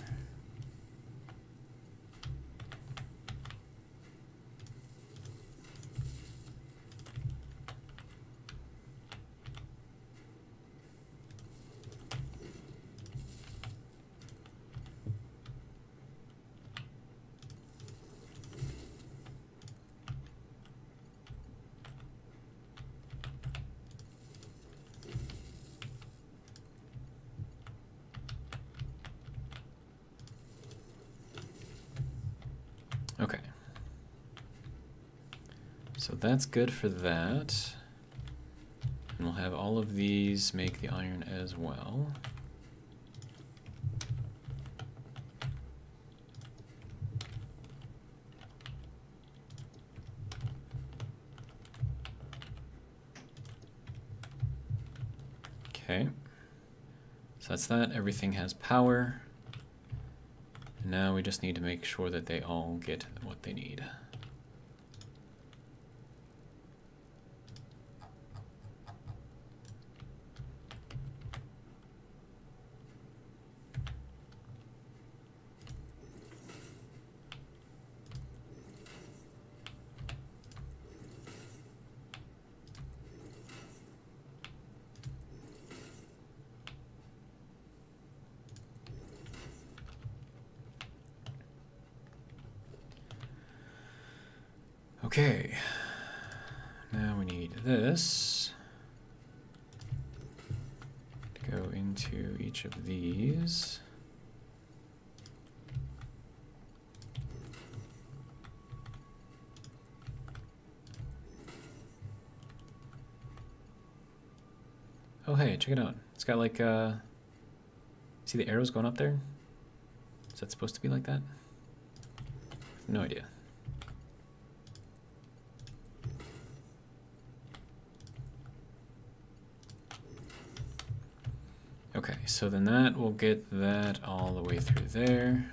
Okay. So that's good for that. And we'll have all of these make the iron as well. Okay. So that's that. Everything has power. And Now we just need to make sure that they all get what they need. Okay. Now we need this to go into each of these. Check it out. It's got like uh see the arrows going up there? Is that supposed to be like that? No idea. Okay, so then that will get that all the way through there.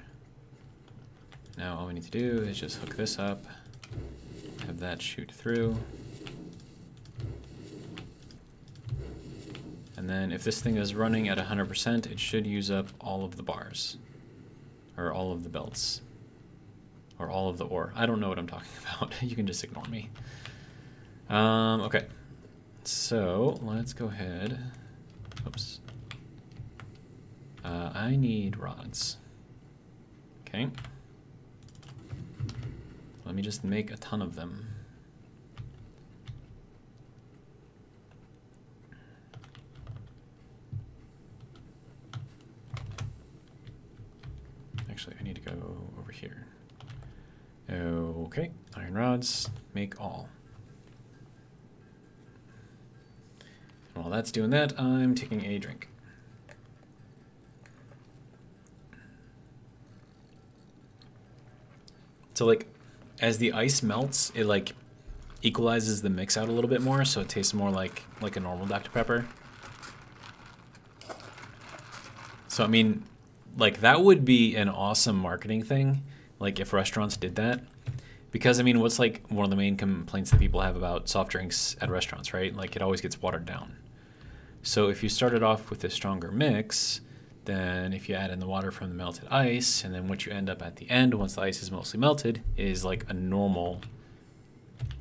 Now all we need to do is just hook this up, have that shoot through. And then if this thing is running at 100%, it should use up all of the bars. Or all of the belts. Or all of the ore. I don't know what I'm talking about. you can just ignore me. Um, okay. So, let's go ahead. Oops. Uh, I need rods. Okay. Let me just make a ton of them. Actually, I need to go over here. Okay, make all. While that's doing that, I'm taking a drink. So like, as the ice melts, it like equalizes the mix out a little bit more, so it tastes more like like a normal Dr Pepper. So I mean, like that would be an awesome marketing thing, like if restaurants did that. Because I mean, what's like one of the main complaints that people have about soft drinks at restaurants, right? Like it always gets watered down. So if you started off with a stronger mix, then if you add in the water from the melted ice, and then what you end up at the end, once the ice is mostly melted, is like a normal,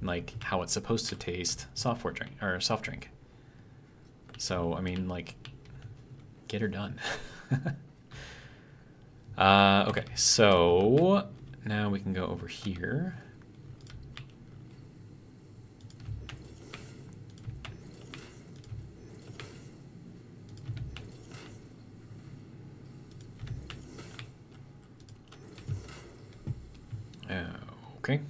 like how it's supposed to taste software drink or soft drink. So I mean, like, get her done. uh, okay, so now we can go over here. Okay.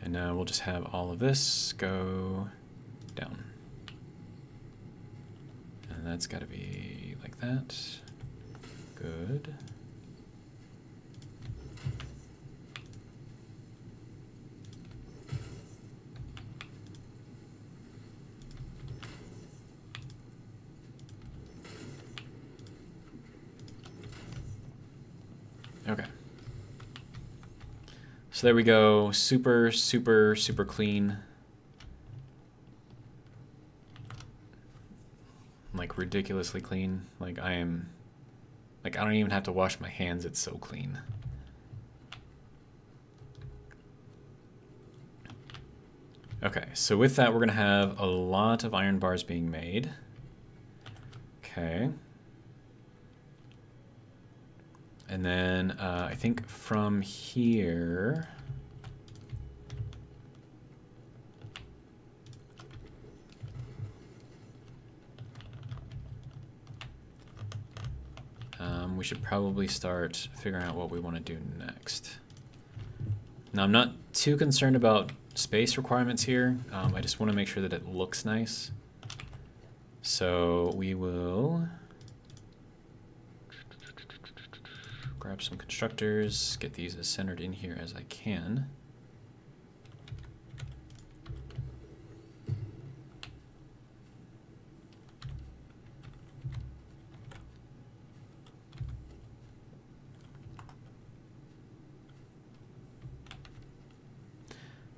And now we'll just have all of this go down. And that's got to be like that. Good. So there we go. Super, super, super clean. Like ridiculously clean. Like I am, like I don't even have to wash my hands. It's so clean. Okay, so with that, we're gonna have a lot of iron bars being made. Okay. And then uh, I think from here, um, we should probably start figuring out what we want to do next. Now, I'm not too concerned about space requirements here. Um, I just want to make sure that it looks nice. So we will grab some constructors, get these as centered in here as I can.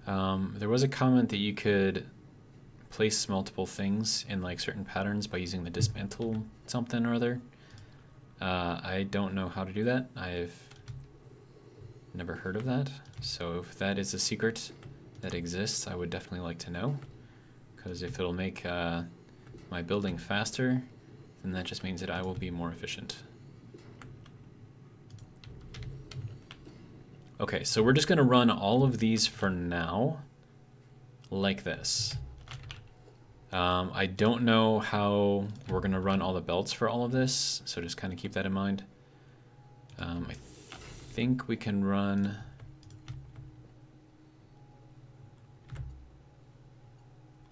Um, there was a comment that you could place multiple things in like certain patterns by using the dismantle something or other. Uh, I don't know how to do that. I've never heard of that. So if that is a secret that exists, I would definitely like to know. Because if it'll make uh, my building faster, then that just means that I will be more efficient. Okay, so we're just going to run all of these for now like this. Um, I don't know how we're going to run all the belts for all of this, so just kind of keep that in mind. Um, I th think we can run...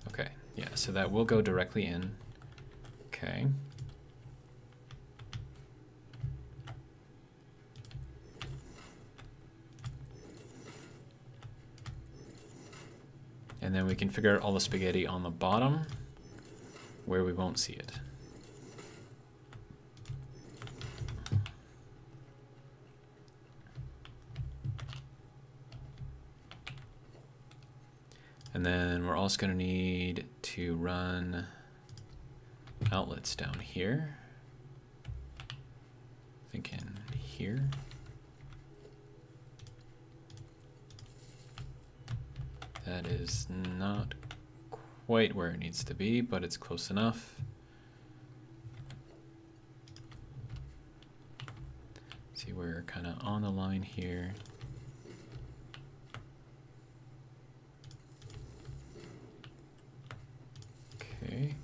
Okay, yeah, so that will go directly in. Okay. And then we can figure out all the spaghetti on the bottom where we won't see it. And then we're also going to need to run outlets down here. Thinking here. That is not quite where it needs to be, but it's close enough. See, we're kind of on the line here. Okay.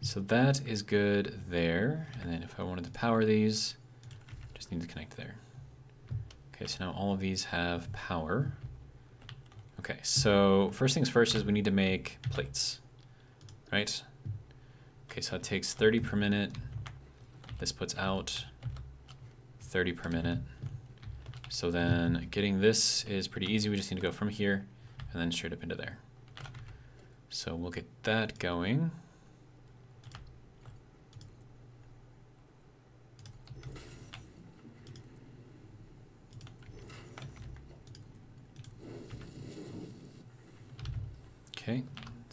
So that is good there. And then if I wanted to power these, just need to connect there. Okay, so now all of these have power. Okay, so first things first is we need to make plates, right? Okay, so it takes 30 per minute. This puts out 30 per minute. So then getting this is pretty easy. We just need to go from here and then straight up into there. So we'll get that going. Okay,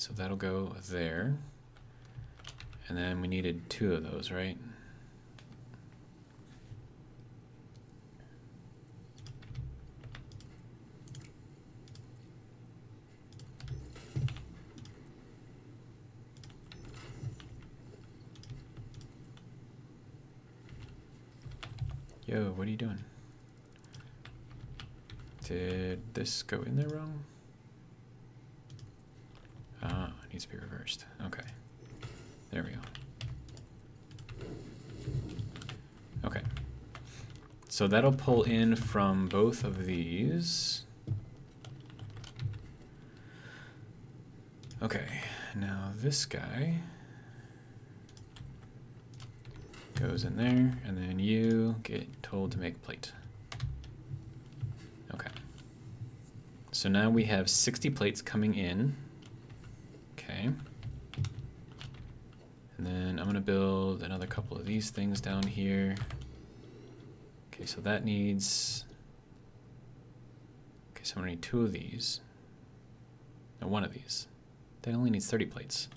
so that'll go there. And then we needed two of those, right? Yo, what are you doing? Did this go in there wrong? Ah, it needs to be reversed. Okay. There we go. Okay. So that'll pull in from both of these. Okay, now this guy goes in there, and then you get told to make plate. Okay. So now we have 60 plates coming in. Okay. I'm gonna build another couple of these things down here. Okay, so that needs, okay, so I'm gonna need two of these. No, one of these. That only needs 30 plates.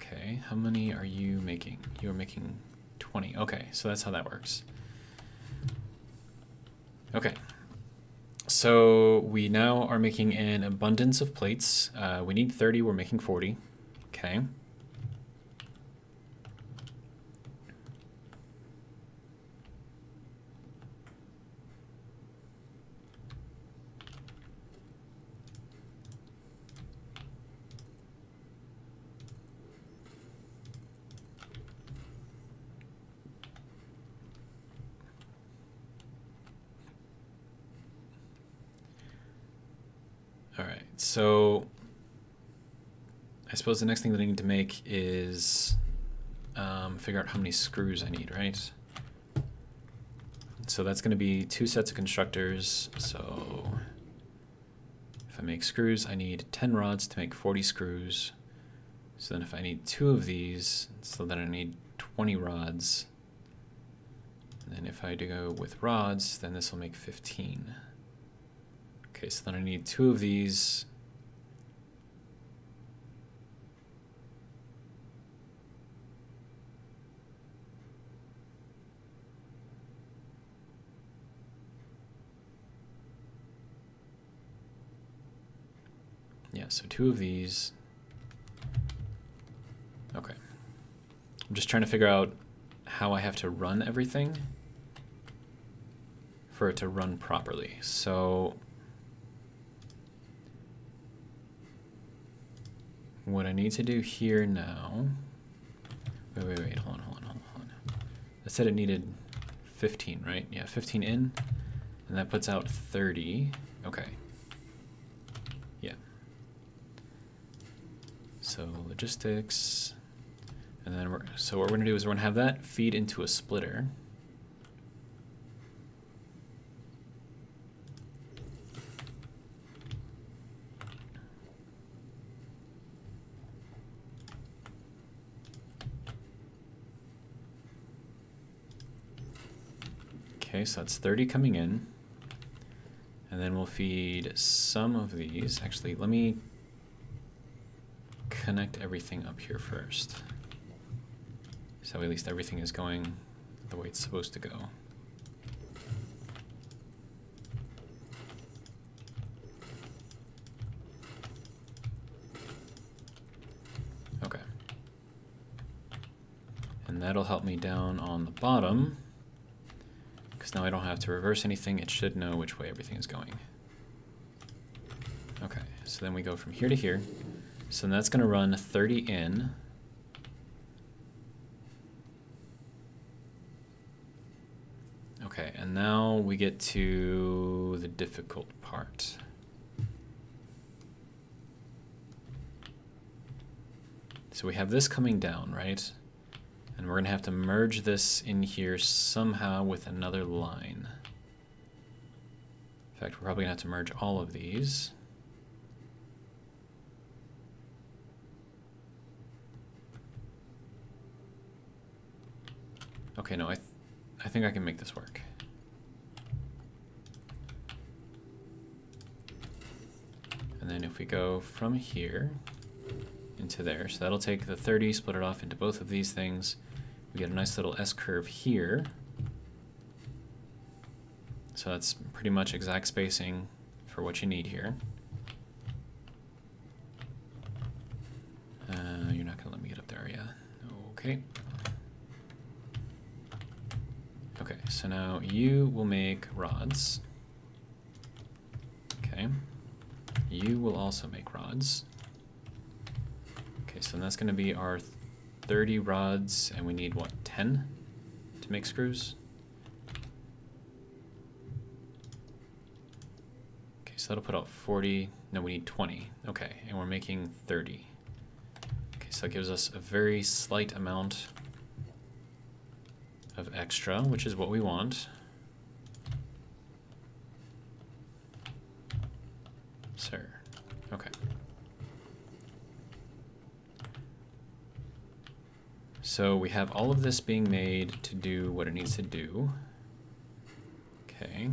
Okay, how many are you making? You are making 20. Okay, so that's how that works. Okay, so we now are making an abundance of plates. Uh, we need 30, we're making 40. Okay. All right, so I suppose the next thing that I need to make is um, figure out how many screws I need, right? So that's going to be two sets of constructors. So if I make screws, I need 10 rods to make 40 screws. So then if I need two of these, so then I need 20 rods. And then if I do go with rods, then this will make 15. Okay, so then I need two of these. Yeah, so two of these. Okay. I'm just trying to figure out how I have to run everything for it to run properly. So what I need to do here now, wait, wait, wait, hold on, hold on, hold on. I said it needed 15, right? Yeah, 15 in, and that puts out 30. Okay. Yeah. So logistics, and then we're, so what we're gonna do is we're gonna have that feed into a splitter. Okay, so that's 30 coming in. And then we'll feed some of these. Actually, let me connect everything up here first. So at least everything is going the way it's supposed to go. Okay. And that'll help me down on the bottom because now I don't have to reverse anything. It should know which way everything is going. Okay, so then we go from here to here. So that's going to run 30 in. Okay, and now we get to the difficult part. So we have this coming down, right? And we're going to have to merge this in here somehow with another line. In fact, we're probably going to have to merge all of these. Okay, no, I, th I think I can make this work. And then if we go from here into there, so that'll take the 30, split it off into both of these things. We get a nice little S-curve here. So that's pretty much exact spacing for what you need here. Uh, you're not gonna let me get up there, yeah. Okay. Okay, so now you will make rods. Okay. You will also make rods. Okay, so that's gonna be our 30 rods, and we need, what, 10 to make screws? Okay, so that'll put out 40. No, we need 20. Okay, and we're making 30. Okay, so that gives us a very slight amount of extra, which is what we want. Sir. Okay. So we have all of this being made to do what it needs to do. Okay.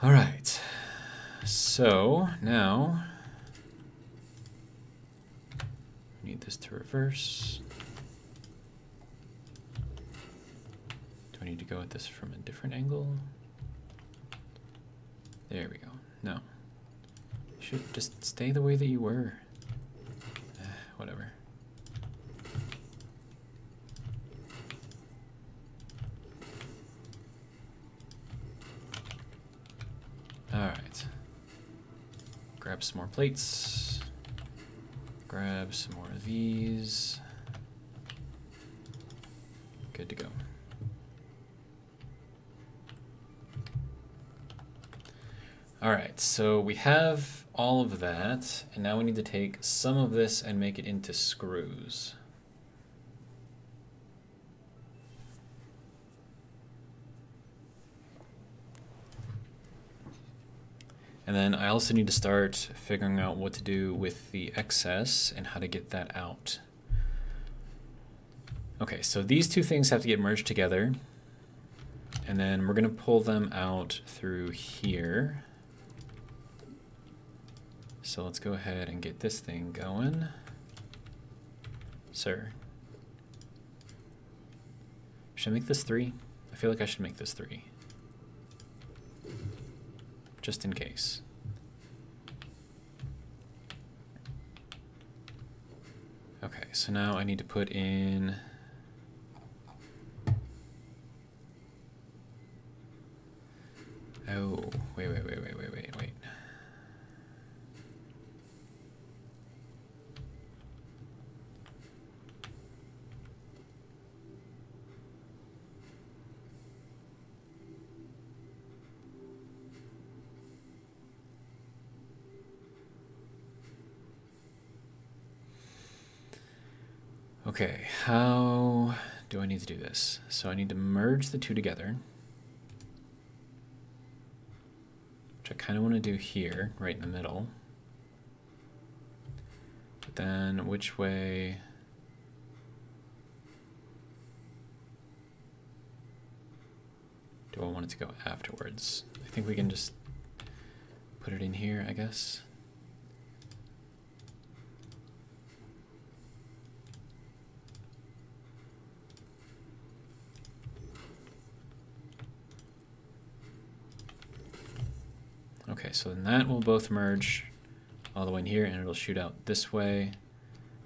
All right. So now we need this to reverse. Do I need to go at this from a different angle? There we go. No. Should just stay the way that you were. Eh, whatever. Alright. Grab some more plates. Grab some more of these. Good to go. Alright, so we have all of that, and now we need to take some of this and make it into screws. And then I also need to start figuring out what to do with the excess and how to get that out. Okay, so these two things have to get merged together. And then we're going to pull them out through here. So let's go ahead and get this thing going. Sir. Should I make this three? I feel like I should make this three just in case. Okay, so now I need to put in Oh, wait, wait, wait, wait, wait, wait, wait. Okay, how do I need to do this? So I need to merge the two together. Which I kind of want to do here, right in the middle. But then which way... Do I want it to go afterwards? I think we can just put it in here, I guess. Okay, so then that will both merge all the way in here and it'll shoot out this way.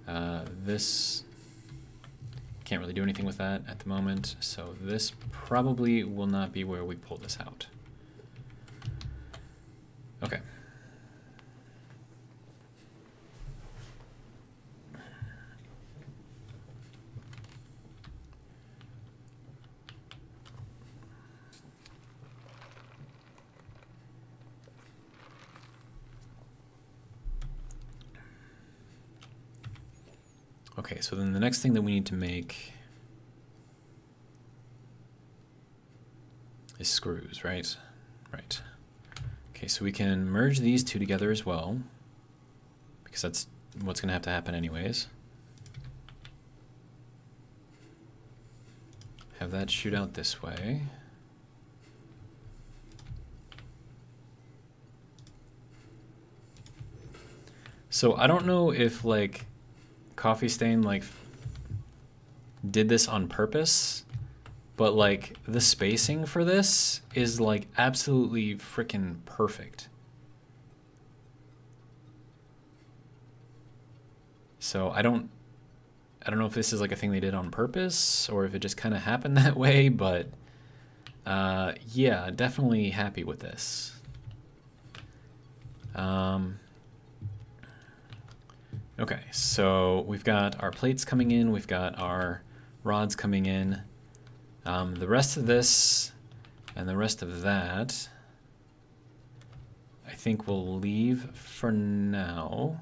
Uh, this, can't really do anything with that at the moment, so this probably will not be where we pull this out. Okay. Okay, so then the next thing that we need to make is screws, right? Right. Okay, so we can merge these two together as well, because that's what's going to have to happen anyways. Have that shoot out this way. So I don't know if like Coffee Stain like did this on purpose, but like the spacing for this is like absolutely freaking perfect. So I don't I don't know if this is like a thing they did on purpose or if it just kind of happened that way, but uh, yeah, definitely happy with this. Um, Okay, so we've got our plates coming in, we've got our rods coming in. Um, the rest of this and the rest of that, I think we'll leave for now.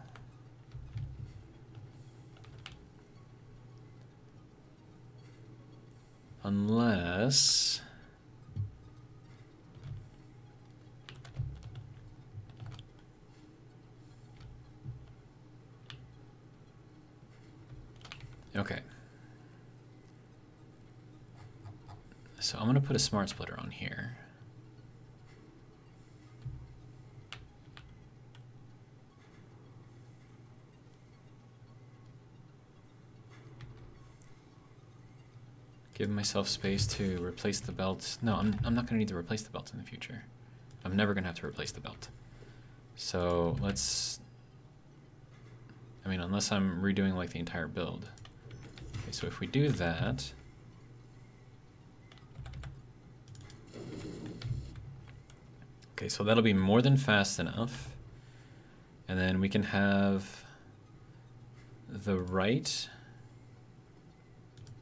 Unless... Okay. So I'm going to put a smart splitter on here. Give myself space to replace the belt. No, I'm, I'm not going to need to replace the belt in the future. I'm never going to have to replace the belt. So let's... I mean, unless I'm redoing like the entire build. So if we do that... Okay, so that'll be more than fast enough. And then we can have the right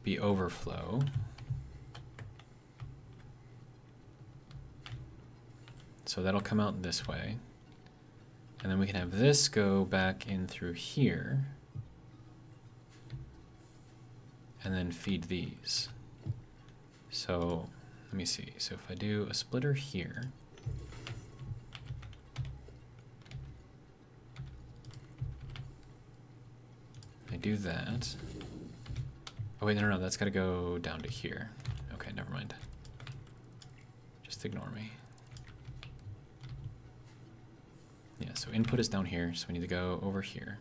be overflow. So that'll come out this way. And then we can have this go back in through here. And then feed these. So let me see. So if I do a splitter here, I do that. Oh wait, no, no, no, that's gotta go down to here. Okay, never mind. Just ignore me. Yeah, so input is down here, so we need to go over here.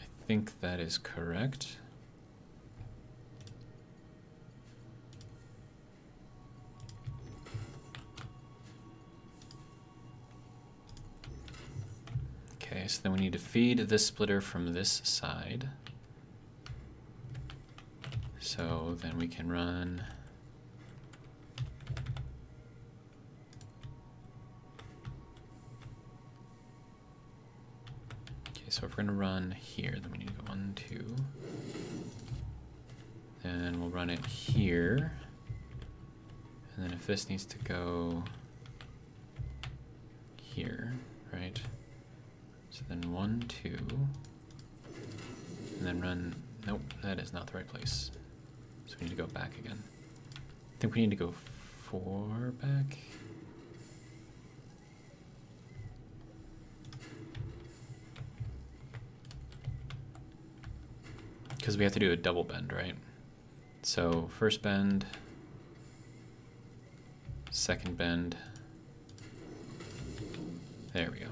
I think that is correct. Okay, so then we need to feed this splitter from this side. So then we can run so if we're gonna run here, then we need to go one, two. Then we'll run it here. And then if this needs to go here, right? So then one, two, and then run, nope, that is not the right place. So we need to go back again. I think we need to go four back. Because we have to do a double bend, right? So first bend, second bend, there we go.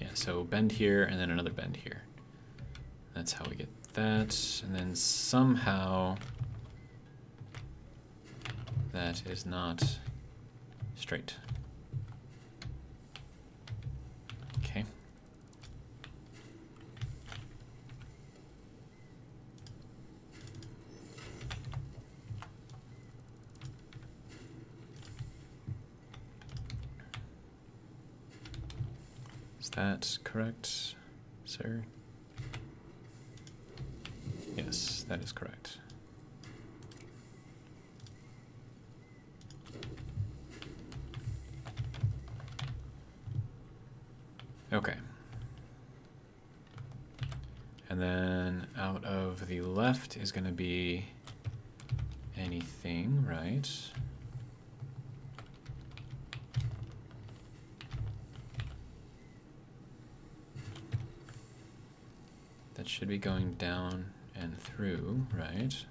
Yeah, so bend here and then another bend here. That's how we get that. And then somehow that is not straight. Okay. Is that correct, sir? Yes, that is correct. Okay. And then out of the left is going to be anything, right? That should be going down and through, right?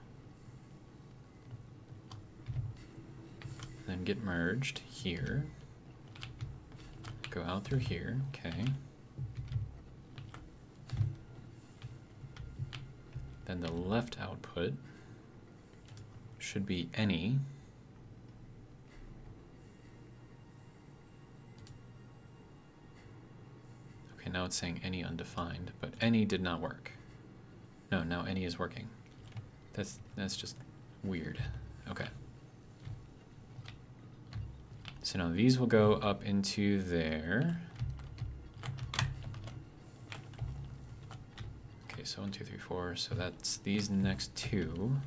Then get merged here. Go out through here, okay. Then the left output should be any. Okay, now it's saying any undefined, but any did not work. No, now any is working. That's that's just weird. Okay. So now these will go up into there. Okay, so one, two, three, four. So that's these next two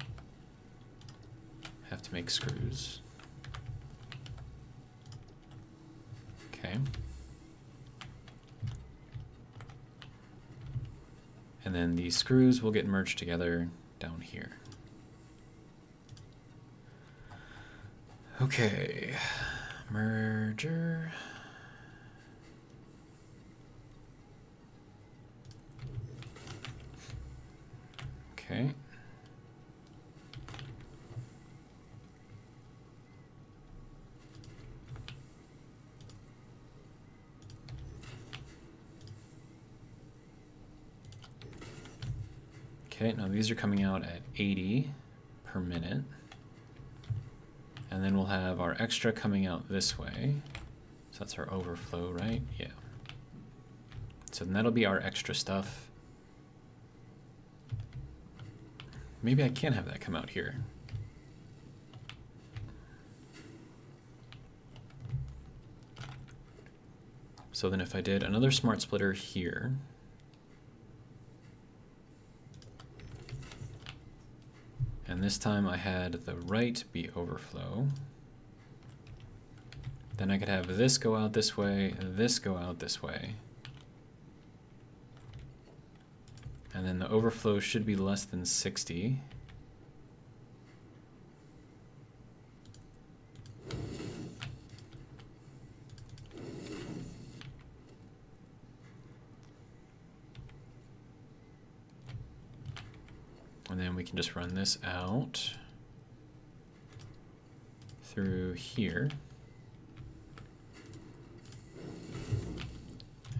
have to make screws. Okay. And then these screws will get merged together down here. Okay, merger. Okay. Okay, now these are coming out at 80 per minute. And then we'll have our extra coming out this way. So that's our overflow, right? Yeah. So then that'll be our extra stuff. Maybe I can have that come out here. So then if I did another smart splitter here, and this time I had the right be overflow, then I could have this go out this way, this go out this way. And then the overflow should be less than 60. And then we can just run this out through here.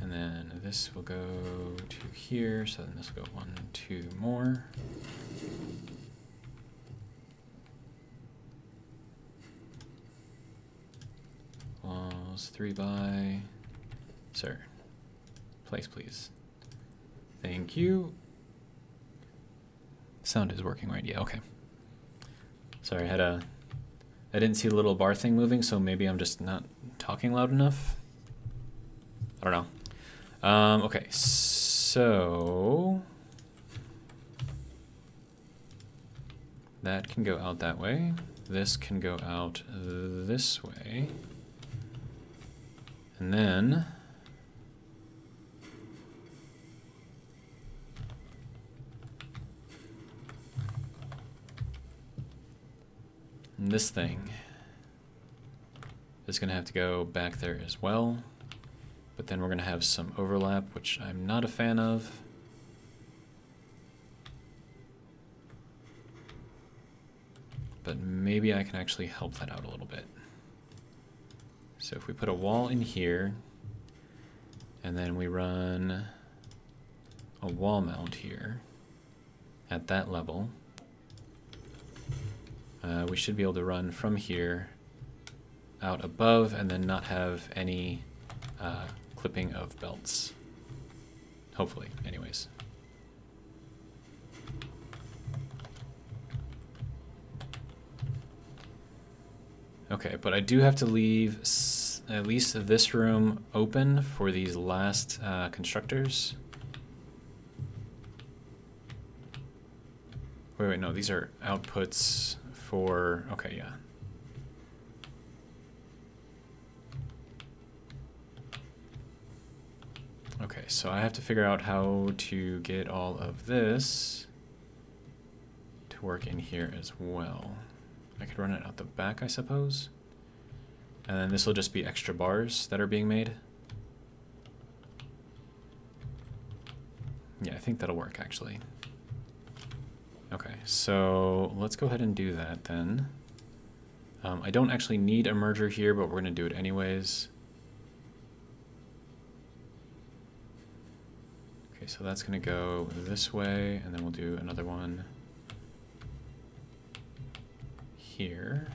And then this will go to here, so then this will go one, two more. Walls three by, sir. Place, please. Thank you. Sound is working right, yeah, okay. Sorry, I had a, I didn't see the little bar thing moving, so maybe I'm just not talking loud enough. I don't know. Um, okay, so that can go out that way. This can go out this way. And then this thing is going to have to go back there as well. But then we're going to have some overlap, which I'm not a fan of. But maybe I can actually help that out a little bit. So if we put a wall in here, and then we run a wall mount here at that level, uh, we should be able to run from here out above and then not have any uh, clipping of belts. Hopefully, anyways. Okay, but I do have to leave at least this room open for these last uh, constructors. Wait, wait, no, these are outputs for, okay, yeah. Okay, so I have to figure out how to get all of this to work in here as well. I could run it out the back, I suppose. And then this will just be extra bars that are being made. Yeah, I think that'll work actually. Okay, so let's go ahead and do that then. Um, I don't actually need a merger here, but we're going to do it anyways. Okay, so that's going to go this way, and then we'll do another one here.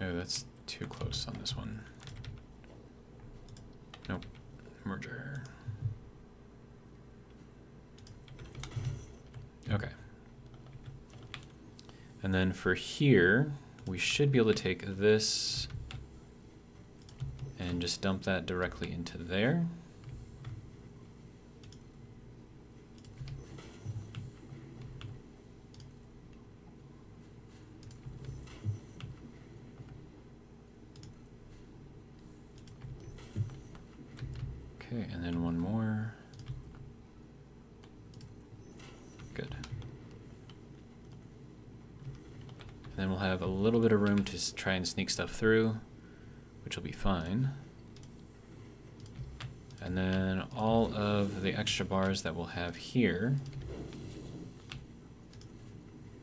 No, that's too close on this one. Nope. Merger. Okay. And then for here, we should be able to take this and just dump that directly into there. Okay, and then one more. Good. And then we'll have a little bit of room to try and sneak stuff through, which will be fine. And then all of the extra bars that we'll have here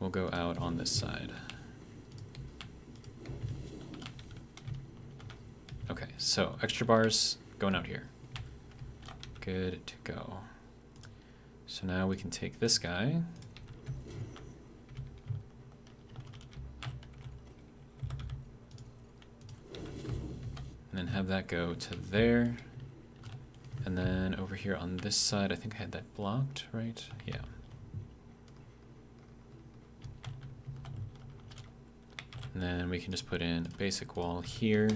will go out on this side. Okay, so extra bars going out here. Good to go. So now we can take this guy. And then have that go to there. And then over here on this side, I think I had that blocked, right? Yeah. And then we can just put in a basic wall here.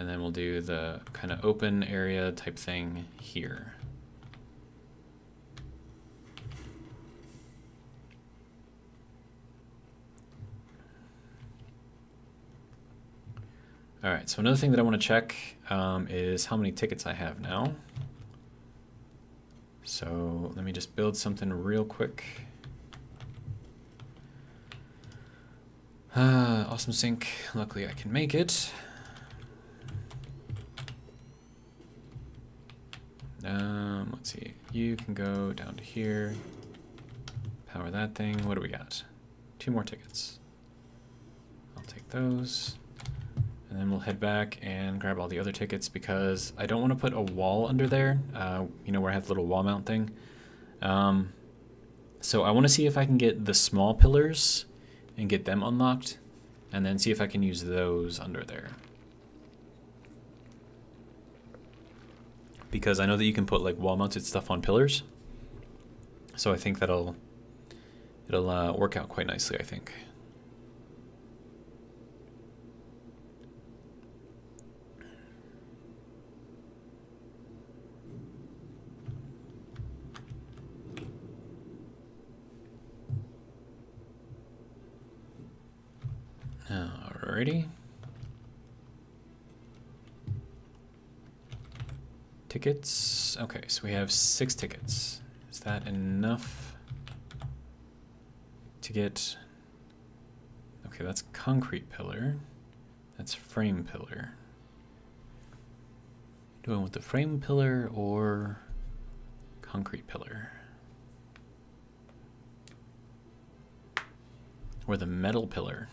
And then we'll do the kind of open area type thing here. All right, so another thing that I want to check um, is how many tickets I have now. So let me just build something real quick. Uh, awesome sink, luckily I can make it. Um, let's see, you can go down to here, power that thing. What do we got? Two more tickets. I'll take those. And then we'll head back and grab all the other tickets because I don't want to put a wall under there, uh, you know, where I have the little wall mount thing. Um, so I want to see if I can get the small pillars and get them unlocked, and then see if I can use those under there. Because I know that you can put like wall mounted stuff on pillars. So I think that'll it'll uh, work out quite nicely, I think. Alrighty. Tickets. Okay, so we have six tickets. Is that enough to get... Okay, that's concrete pillar. That's frame pillar. Doing with the frame pillar or concrete pillar? Or the metal pillar?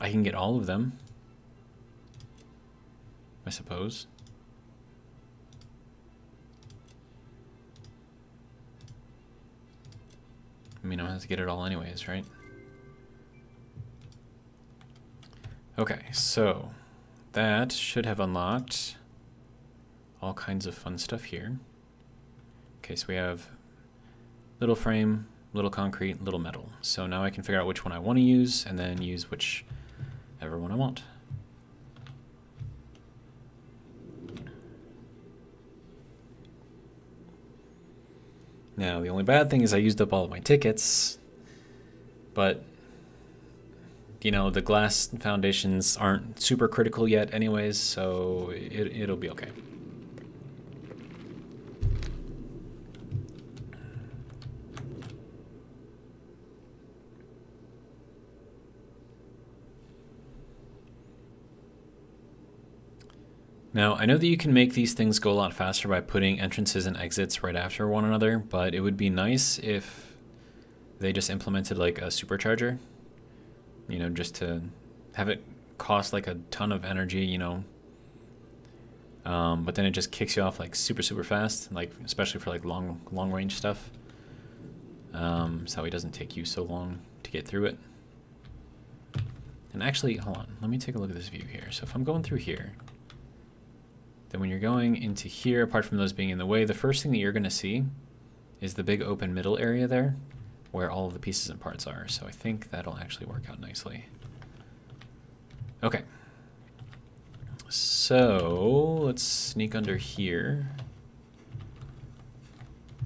I can get all of them. I suppose. I mean, I have to get it all anyways, right? Okay, so that should have unlocked all kinds of fun stuff here. Okay, so we have little frame, little concrete, little metal. So now I can figure out which one I want to use and then use which everyone I want. Now, the only bad thing is I used up all of my tickets, but, you know, the glass foundations aren't super critical yet anyways, so it, it'll be okay. Now, I know that you can make these things go a lot faster by putting entrances and exits right after one another, but it would be nice if they just implemented like a supercharger, you know, just to have it cost like a ton of energy, you know, um, but then it just kicks you off like super, super fast, like especially for like long, long range stuff. um, so it doesn't take you so long to get through it. And actually, hold on, let me take a look at this view here. So if I'm going through here, then when you're going into here, apart from those being in the way, the first thing that you're going to see is the big open middle area there where all of the pieces and parts are. So I think that'll actually work out nicely. Okay. So let's sneak under here.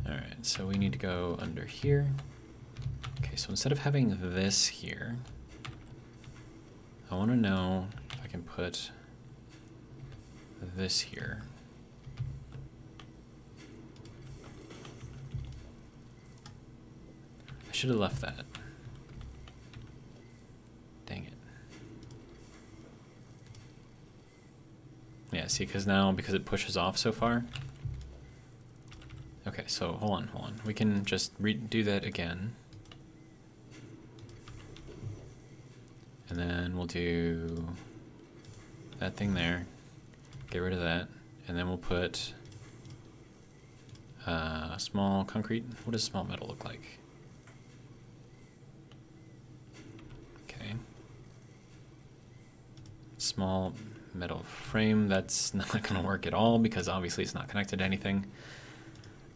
All right, so we need to go under here. Okay, so instead of having this here, I want to know if I can put this here. I should have left that. Dang it. Yeah, see, because now, because it pushes off so far. Okay, so hold on, hold on. We can just redo that again. And then we'll do that thing there. Get rid of that. And then we'll put uh, small concrete. What does small metal look like? Okay. Small metal frame. That's not going to work at all because obviously it's not connected to anything.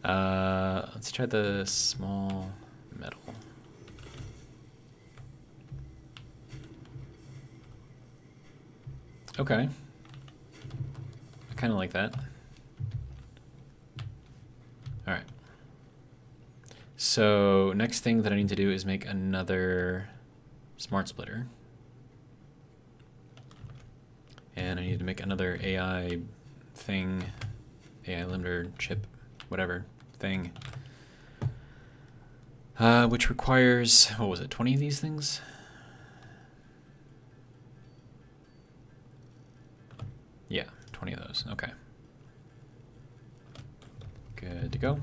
Uh, let's try the small metal. Okay. Kind of like that. All right. So next thing that I need to do is make another smart splitter. And I need to make another AI thing, AI limiter chip, whatever thing. Uh, which requires, what was it, 20 of these things? 20 of those. Okay. Good to go.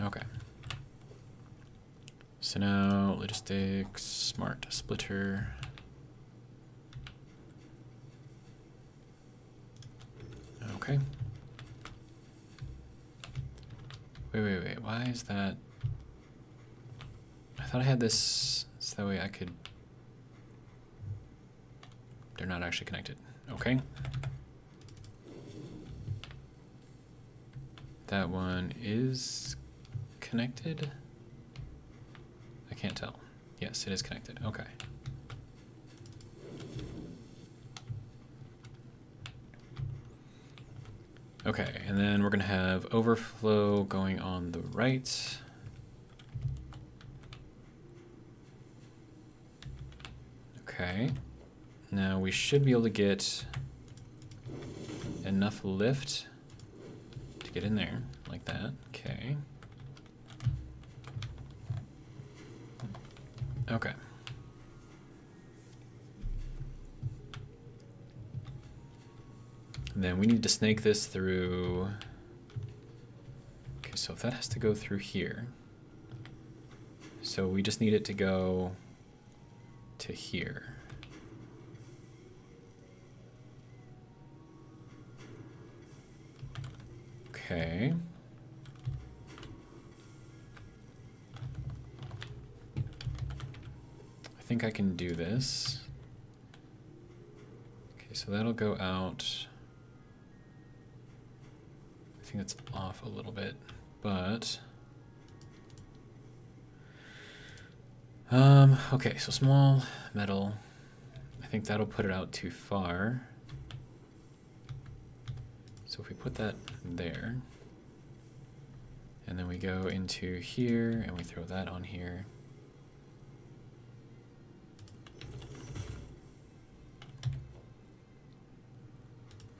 Okay. So now logistics, smart splitter. Okay. Wait, wait, wait. Why is that? I thought I had this so that way I could. They're not actually connected. Okay. That one is connected. I can't tell. Yes, it is connected. Okay. Okay, and then we're going to have overflow going on the right. Okay. Now we should be able to get enough lift to get in there like that. Okay. Okay. And then we need to snake this through. Okay, so if that has to go through here. So we just need it to go to here. Okay. I think I can do this. Okay, so that'll go out. Think that's off a little bit, but... Um, okay, so small metal. I think that'll put it out too far. So if we put that there, and then we go into here and we throw that on here.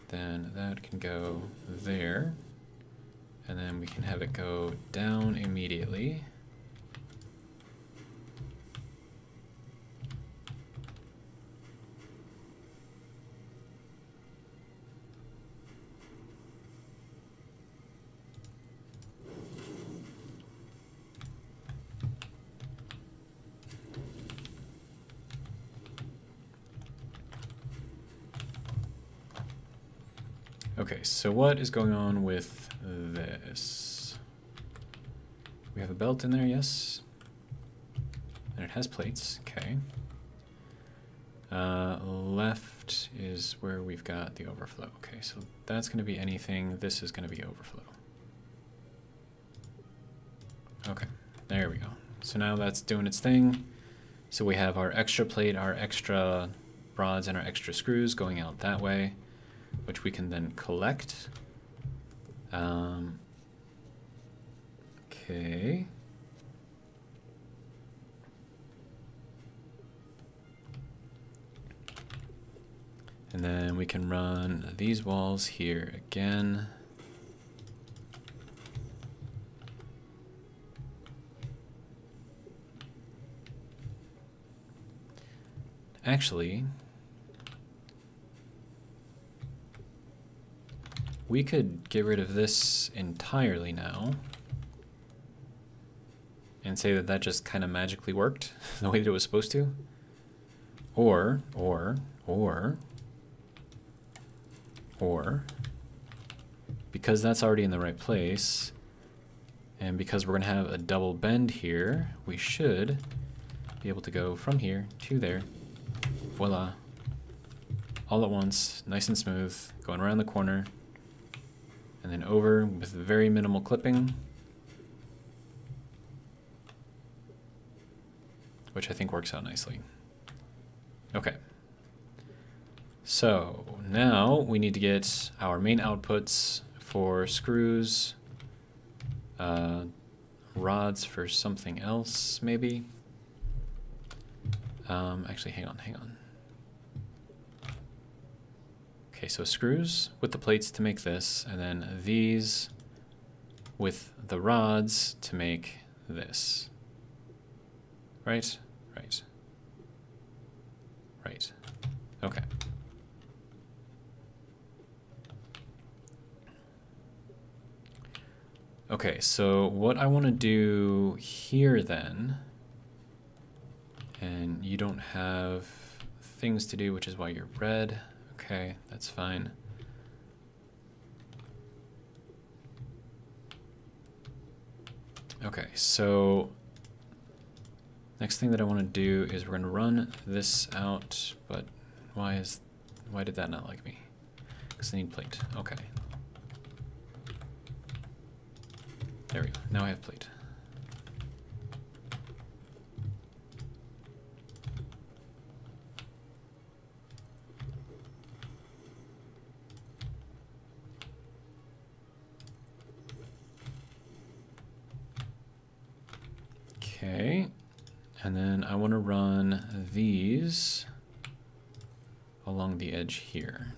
Then that can go there. And then we can have it go down immediately. Okay, so what is going on with this? We have a belt in there, yes. And it has plates, okay. Uh, left is where we've got the overflow. Okay, so that's going to be anything. This is going to be overflow. Okay, there we go. So now that's doing its thing. So we have our extra plate, our extra rods, and our extra screws going out that way, which we can then collect. Um, okay. And then we can run these walls here again. Actually, we could get rid of this entirely now and say that that just kind of magically worked the way that it was supposed to. Or, or, or, or, because that's already in the right place, and because we're going to have a double bend here, we should be able to go from here to there voila. All at once, nice and smooth, going around the corner, and then over with very minimal clipping, which I think works out nicely. Okay. So now we need to get our main outputs for screws, uh, rods for something else, maybe. Um, actually, hang on, hang on. Okay, so screws with the plates to make this, and then these with the rods to make this. Right? Right. Right. Okay. Okay, so what I want to do here then, and you don't have things to do, which is why you're red. Okay, that's fine. Okay, so next thing that I want to do is we're going to run this out, but why is why did that not like me? Because I need plate. Okay. There we go. Now I have plate. Okay, and then I want to run these along the edge here.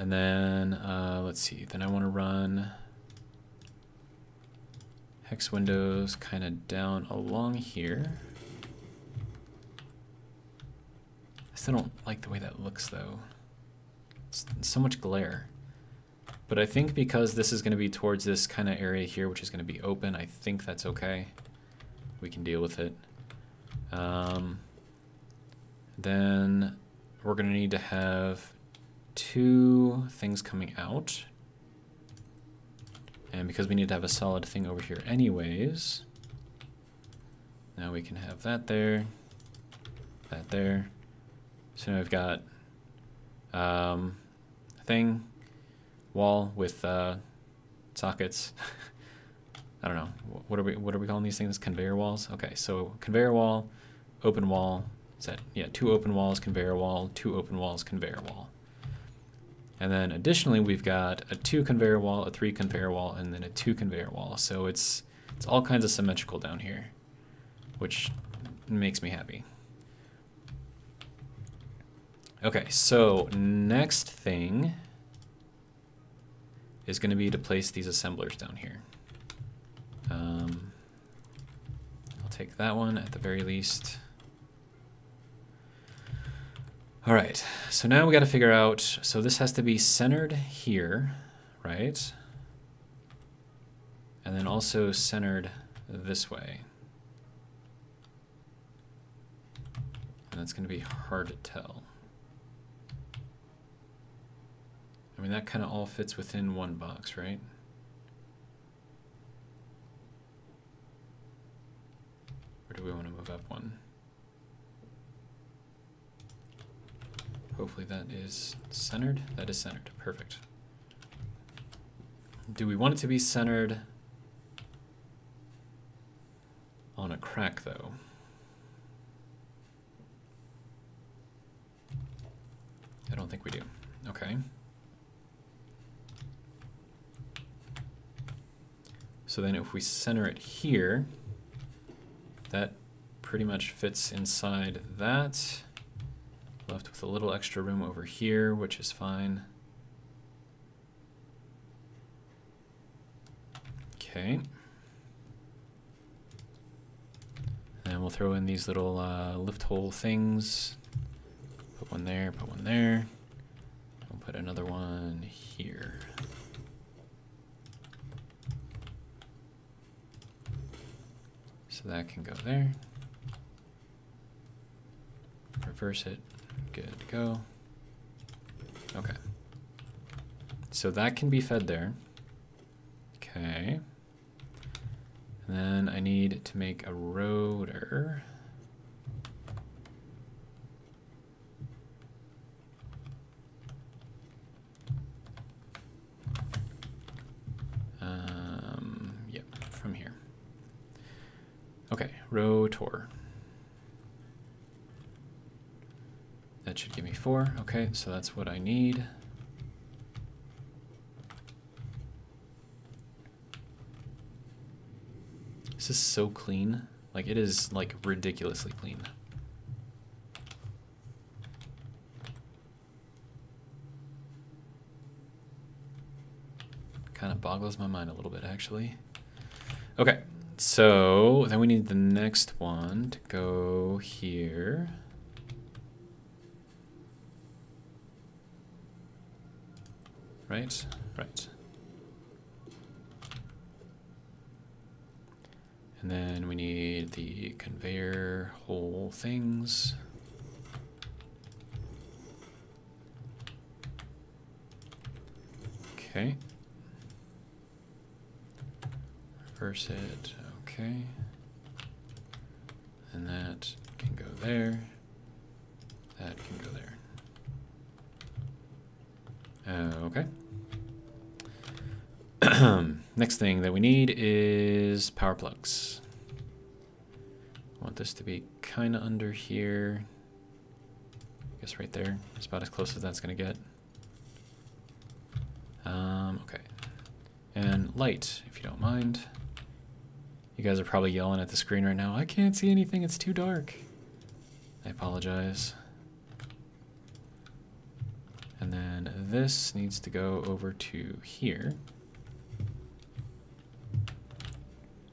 And then, uh, let's see, then I want to run hex windows kind of down along here. Still don't like the way that looks though. It's so much glare. But I think because this is going to be towards this kind of area here, which is going to be open, I think that's okay. We can deal with it. Um, then we're going to need to have two things coming out. And because we need to have a solid thing over here anyways, now we can have that there, that there, so now we've got um, thing, wall with uh, sockets. I don't know. What are we what are we calling these things? Conveyor walls? Okay, so conveyor wall, open wall. Is that yeah, two open walls, conveyor wall, two open walls, conveyor wall. And then additionally we've got a two conveyor wall, a three conveyor wall, and then a two conveyor wall. So it's it's all kinds of symmetrical down here, which makes me happy. Okay, so next thing is going to be to place these assemblers down here. Um, I'll take that one at the very least. All right, so now we got to figure out, so this has to be centered here, right? And then also centered this way. And that's going to be hard to tell. I mean, that kind of all fits within one box, right? Or do we want to move up one? Hopefully that is centered. That is centered. Perfect. Do we want it to be centered on a crack, though? I don't think we do. Okay. So then if we center it here, that pretty much fits inside that. Left with a little extra room over here, which is fine. Okay. And we'll throw in these little uh, lift hole things. Put one there, put one there. We'll put another one here. So that can go there. Reverse it. Good to go. Okay. So that can be fed there. Okay. And then I need to make a rotor. Um, yep, from here. Okay, rotor. That should give me four. Okay, so that's what I need. This is so clean. Like, it is, like, ridiculously clean. Kind of boggles my mind a little bit, actually. Okay, so then we need the next one to go here. Right, right. And then we need the conveyor hole things. Okay. Reverse it, okay. And that can go there. That can go there. Uh, okay. Next thing that we need is power plugs. I want this to be kind of under here. I guess right there. It's about as close as that's going to get. Um, okay. And light, if you don't mind. You guys are probably yelling at the screen right now. I can't see anything. It's too dark. I apologize. And then this needs to go over to here.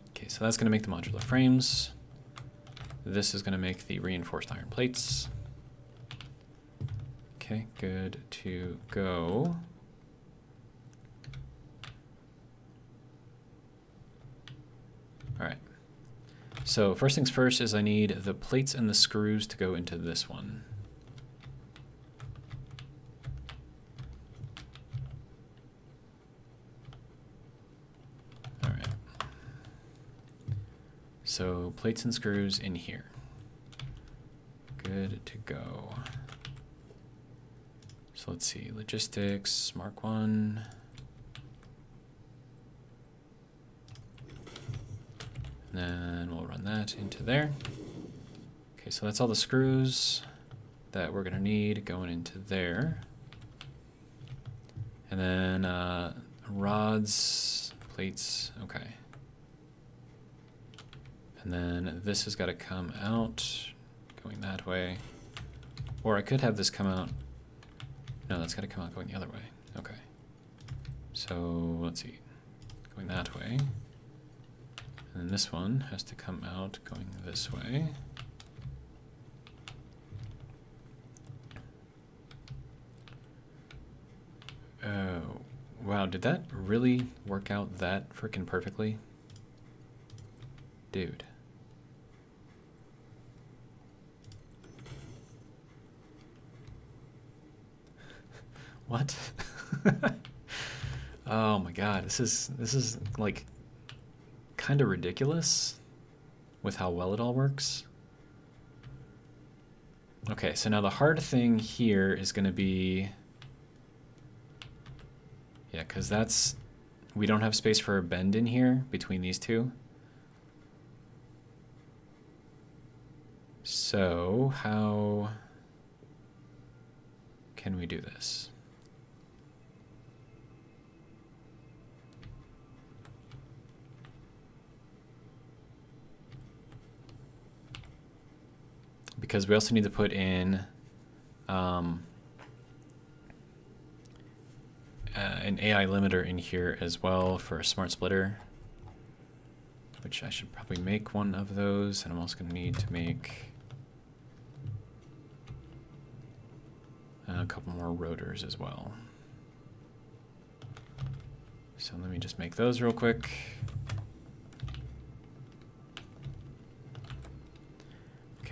Okay, so that's going to make the modular frames. This is going to make the reinforced iron plates. Okay, good to go. All right. So first things first is I need the plates and the screws to go into this one. All right. So plates and screws in here. Good to go. So let's see, logistics, Mark 1. And then we'll run that into there. Okay, so that's all the screws that we're gonna need going into there. And then uh, rods, plates, okay. And then this has got to come out, going that way. Or I could have this come out. No, that's got to come out going the other way. Okay. So let's see, going that way. And this one has to come out going this way. Oh, wow, did that really work out that freaking perfectly? Dude. What? oh my god, this is this is like kind of ridiculous with how well it all works. Okay, so now the hard thing here is going to be yeah, cuz that's we don't have space for a bend in here between these two. So, how can we do this? Because we also need to put in um, uh, an AI limiter in here as well for a smart splitter, which I should probably make one of those, and I'm also going to need to make a couple more rotors as well. So let me just make those real quick.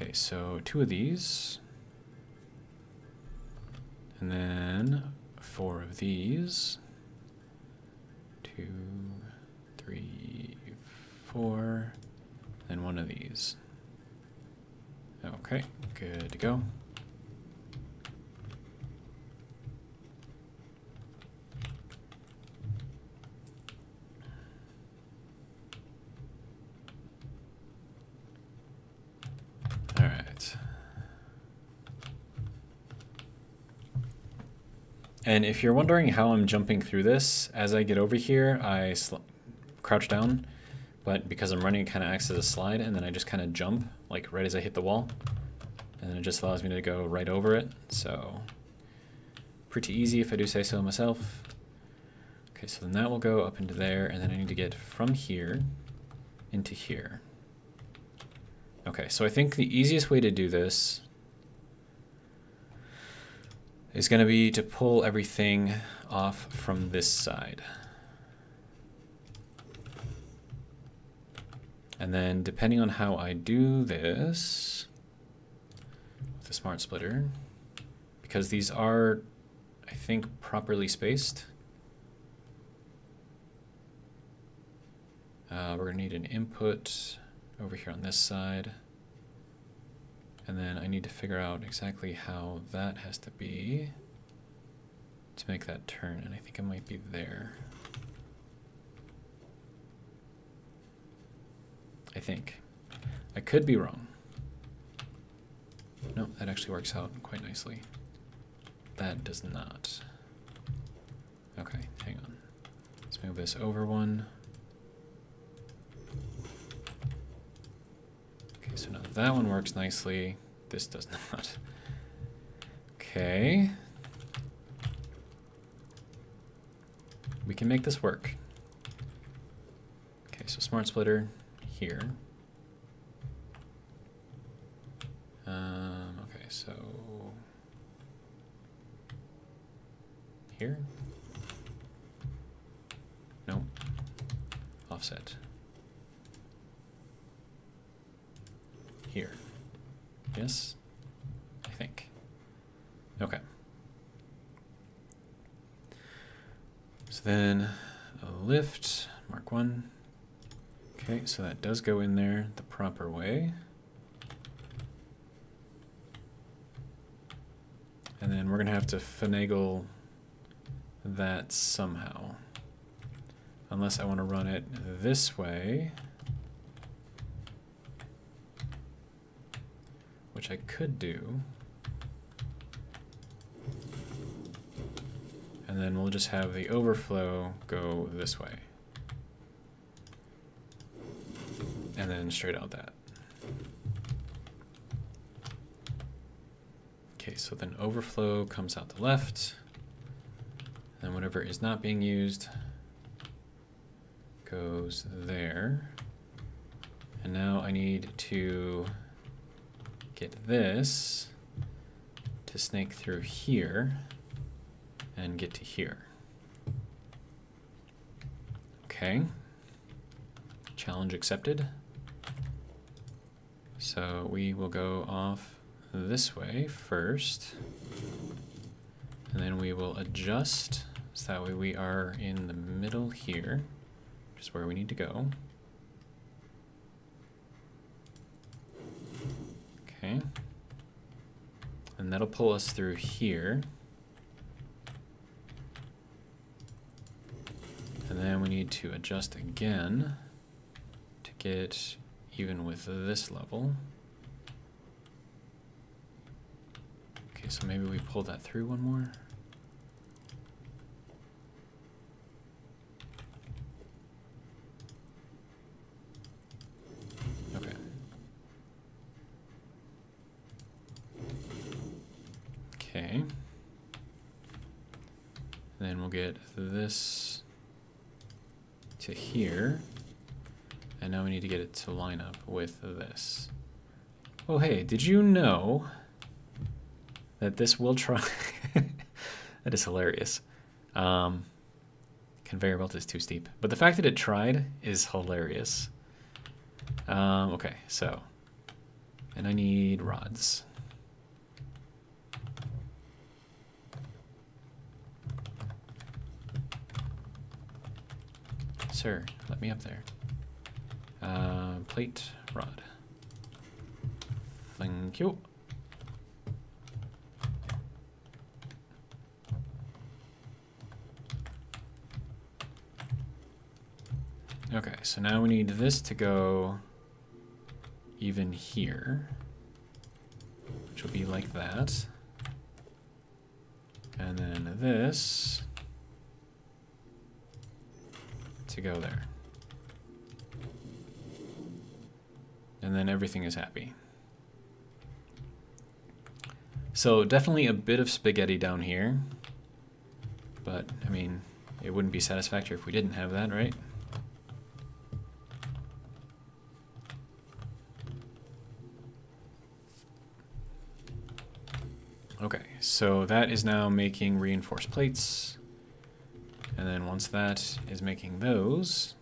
Okay, so two of these. And then four of these. Two, three, four, and one of these. Okay, good to go. And if you're wondering how I'm jumping through this, as I get over here, I crouch down, but because I'm running, it kind of acts as a slide, and then I just kind of jump, like right as I hit the wall. And then it just allows me to go right over it, so pretty easy if I do say so myself. Okay, so then that will go up into there, and then I need to get from here into here. Okay, so I think the easiest way to do this is going to be to pull everything off from this side. And then depending on how I do this with the smart splitter, because these are, I think, properly spaced, uh, we're going to need an input over here on this side. And then I need to figure out exactly how that has to be to make that turn, and I think it might be there. I think. I could be wrong. No, that actually works out quite nicely. That does not. Okay, hang on. Let's move this over one. So now that one works nicely. This does not. Okay. We can make this work. Okay, so smart splitter here. Um, okay, so here. Nope. Offset. here. Yes? I think. Okay. So then a lift, mark one. Okay, so that does go in there the proper way. And then we're going to have to finagle that somehow. Unless I want to run it this way. which I could do. And then we'll just have the overflow go this way. And then straight out that. Okay, so then overflow comes out the left. And whatever is not being used goes there. And now I need to get this to snake through here and get to here. Okay. Challenge accepted. So we will go off this way first. And then we will adjust so that way we are in the middle here, which is where we need to go. Okay. And that'll pull us through here. And then we need to adjust again to get even with this level. Okay, so maybe we pull that through one more. Okay. Okay. Then we'll get this to here. And now we need to get it to line up with this. Oh hey, did you know that this will try... that is hilarious. Um, conveyor belt is too steep. But the fact that it tried is hilarious. Um, okay, so... And I need rods. Sir, let me up there. Uh, plate, rod. Thank you. Okay, so now we need this to go even here, which will be like that. And then this to go there. And then everything is happy. So definitely a bit of spaghetti down here. But, I mean, it wouldn't be satisfactory if we didn't have that, right? Okay, so that is now making reinforced plates. And then once that is making those,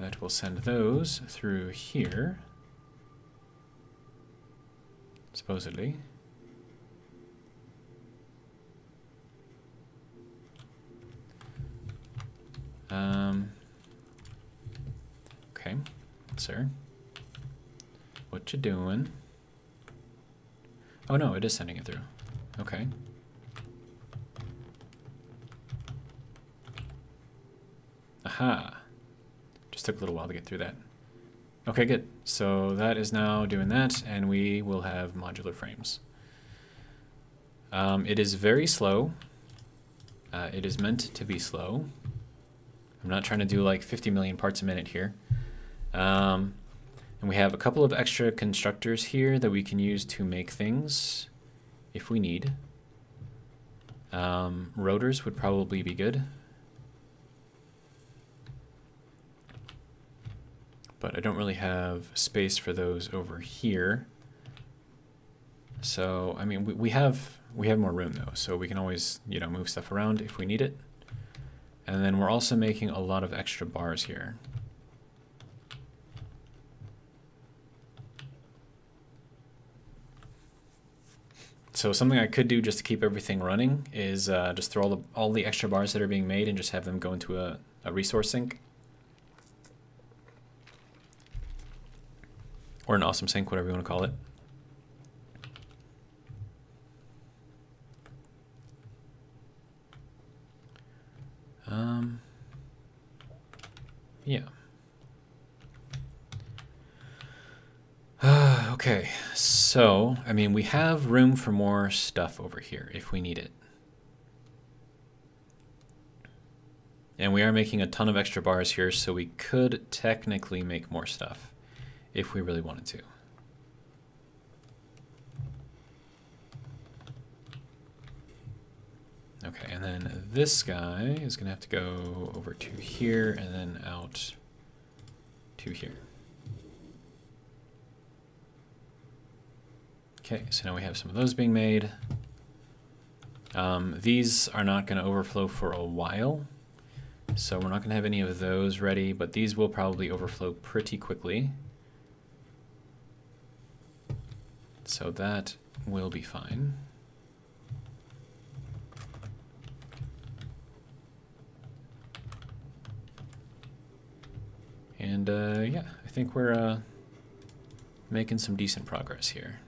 that will send those through here, supposedly. Um, okay, sir. What you doing? Oh no, it is sending it through. Okay. Aha. Took a little while to get through that. Okay, good. So that is now doing that, and we will have modular frames. Um, it is very slow. Uh, it is meant to be slow. I'm not trying to do like 50 million parts a minute here. Um, and we have a couple of extra constructors here that we can use to make things if we need. Um, rotors would probably be good. But I don't really have space for those over here. So, I mean, we, we have we have more room though, so we can always, you know, move stuff around if we need it. And then we're also making a lot of extra bars here. So something I could do just to keep everything running is uh, just throw all the, all the extra bars that are being made and just have them go into a, a resource sink. Or an awesome sink, whatever you want to call it. Um, yeah. okay, so, I mean, we have room for more stuff over here if we need it. And we are making a ton of extra bars here, so we could technically make more stuff if we really wanted to. Okay, and then this guy is going to have to go over to here and then out to here. Okay, so now we have some of those being made. Um, these are not going to overflow for a while, so we're not going to have any of those ready, but these will probably overflow pretty quickly. So that will be fine. And uh, yeah, I think we're uh, making some decent progress here.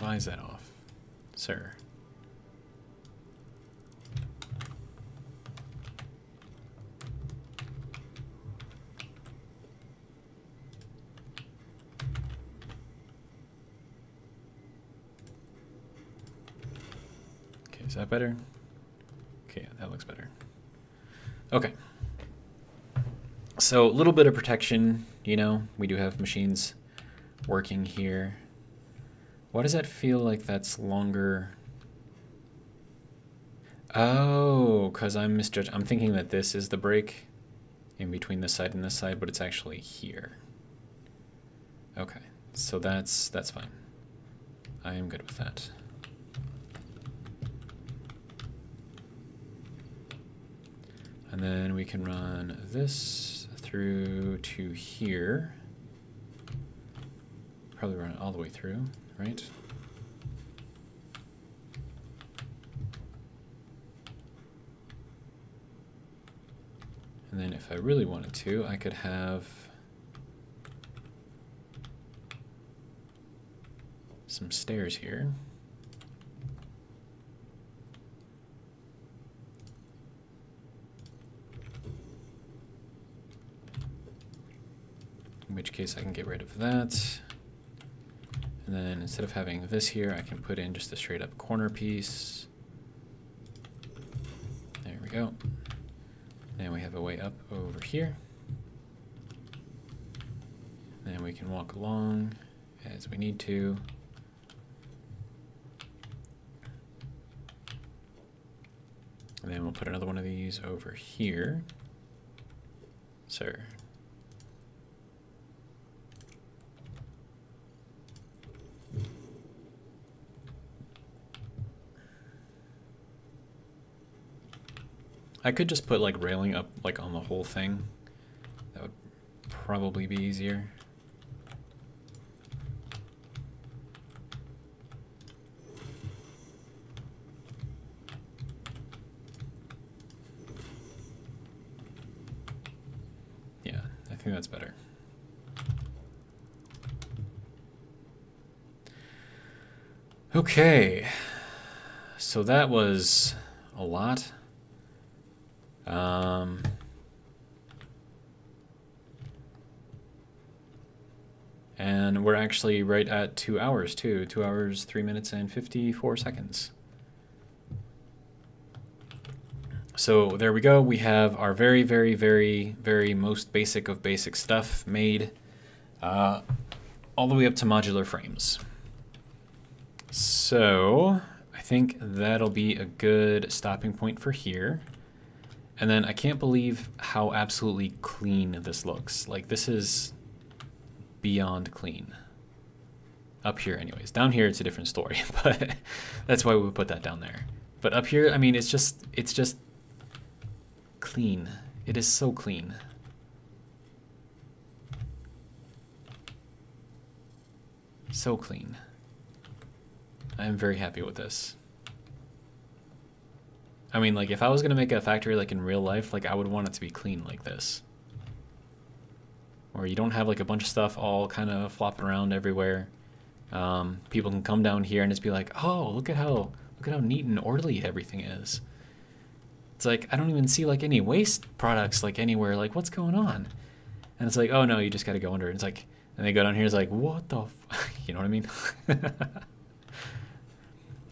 Why is that off, sir? Okay, is that better? Okay, that looks better. Okay. So a little bit of protection, you know, we do have machines working here. Why does that feel like that's longer? Oh, because I'm misjudged. I'm thinking that this is the break in between this side and this side, but it's actually here. Okay, so that's that's fine. I am good with that. And then we can run this through to here. Probably run it all the way through, right? And then if I really wanted to, I could have some stairs here. In which case I can get rid of that. And then instead of having this here, I can put in just a straight up corner piece. There we go. Then we have a way up over here. Then we can walk along as we need to. And then we'll put another one of these over here. Sir. I could just put like railing up like on the whole thing. That would probably be easier. Yeah, I think that's better. Okay, so that was a lot. Um, and we're actually right at two hours too. Two hours, three minutes, and 54 seconds. So there we go. We have our very, very, very, very most basic of basic stuff made uh, all the way up to modular frames. So I think that'll be a good stopping point for here. And then I can't believe how absolutely clean this looks. Like this is beyond clean. Up here anyways. Down here it's a different story, but that's why we put that down there. But up here, I mean, it's just, it's just clean. It is so clean. So clean. I am very happy with this. I mean, like, if I was going to make a factory, like, in real life, like, I would want it to be clean like this. Where you don't have, like, a bunch of stuff all kind of flopping around everywhere. Um, people can come down here and just be like, oh, look at how, look at how neat and orderly everything is. It's like, I don't even see, like, any waste products, like, anywhere. Like, what's going on? And it's like, oh, no, you just got to go under. And it's like, and they go down here, it's like, what the You know what I mean?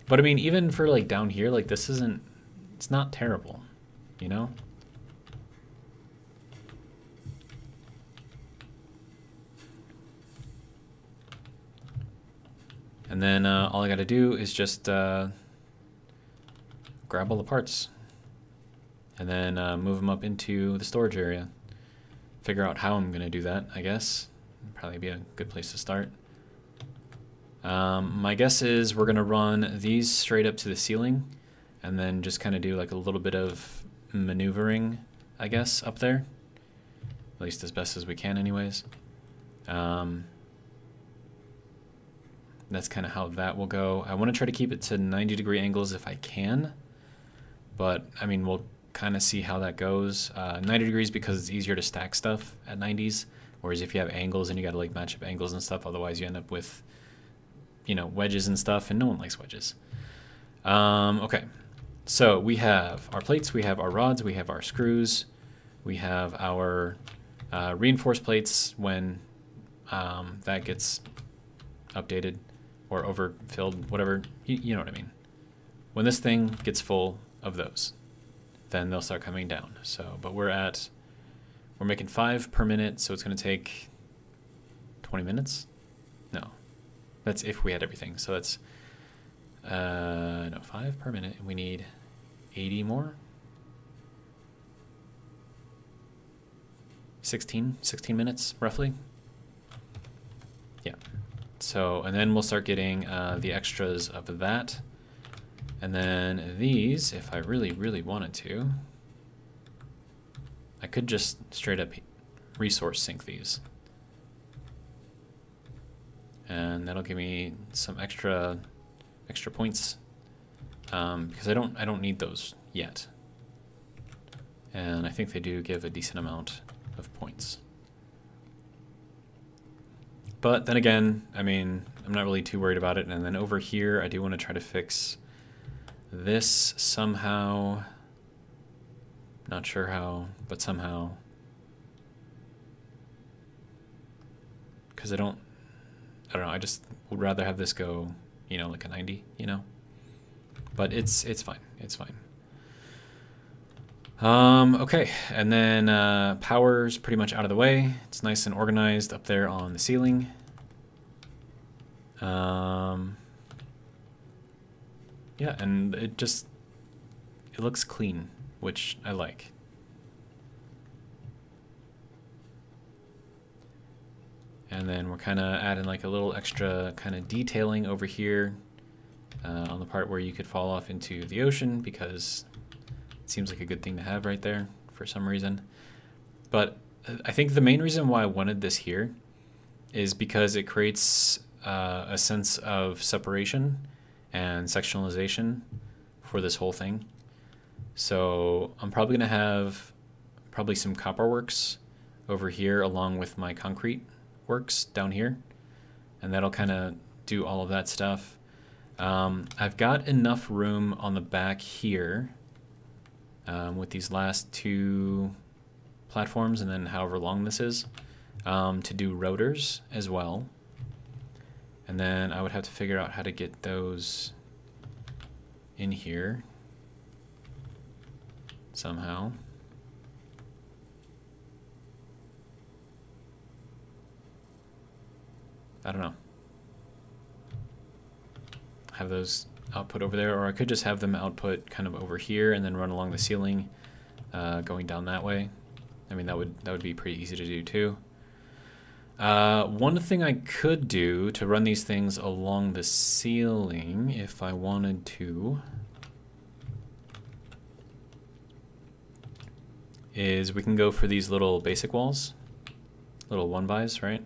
but, I mean, even for, like, down here, like, this isn't it's not terrible, you know? And then uh, all I gotta do is just uh, grab all the parts and then uh, move them up into the storage area. figure out how I'm going to do that, I guess. Probably be a good place to start. Um, my guess is we're going to run these straight up to the ceiling and then just kind of do like a little bit of maneuvering, I guess, up there. At least as best as we can anyways. Um, that's kind of how that will go. I want to try to keep it to 90 degree angles if I can. But, I mean, we'll kind of see how that goes. Uh, 90 degrees because it's easier to stack stuff at 90s. Whereas if you have angles and you got to like match up angles and stuff, otherwise you end up with, you know, wedges and stuff, and no one likes wedges. Um, okay, so we have our plates, we have our rods, we have our screws, we have our uh, reinforced plates when um, that gets updated or overfilled, whatever, you, you know what I mean. When this thing gets full of those, then they'll start coming down. So, but we're at, we're making five per minute, so it's going to take 20 minutes. No, that's if we had everything. So that's, uh, no, five per minute. We need 80 more. 16, 16 minutes roughly. Yeah. So, and then we'll start getting uh, the extras of that. And then these, if I really, really wanted to, I could just straight up resource sink these. And that'll give me some extra extra points um, because I don't I don't need those yet. And I think they do give a decent amount of points. But then again, I mean, I'm not really too worried about it. And then over here, I do want to try to fix this somehow, not sure how, but somehow. Because I don't, I don't know, I just would rather have this go, you know, like a 90, you know? But it's, it's fine, it's fine. Um, okay, and then uh, power's pretty much out of the way. It's nice and organized up there on the ceiling. Um, yeah, and it just it looks clean, which I like. And then we're kind of adding like a little extra kind of detailing over here uh, on the part where you could fall off into the ocean because it seems like a good thing to have right there for some reason. But uh, I think the main reason why I wanted this here is because it creates uh, a sense of separation and sectionalization for this whole thing. So I'm probably going to have probably some copper works over here along with my concrete works down here. And that'll kind of do all of that stuff. Um, I've got enough room on the back here um, with these last two platforms and then however long this is um, to do rotors as well. And then I would have to figure out how to get those in here somehow. I don't know. Have those output over there, or I could just have them output kind of over here and then run along the ceiling, uh, going down that way. I mean, that would that would be pretty easy to do too. Uh, one thing I could do to run these things along the ceiling, if I wanted to, is we can go for these little basic walls, little one bys, right?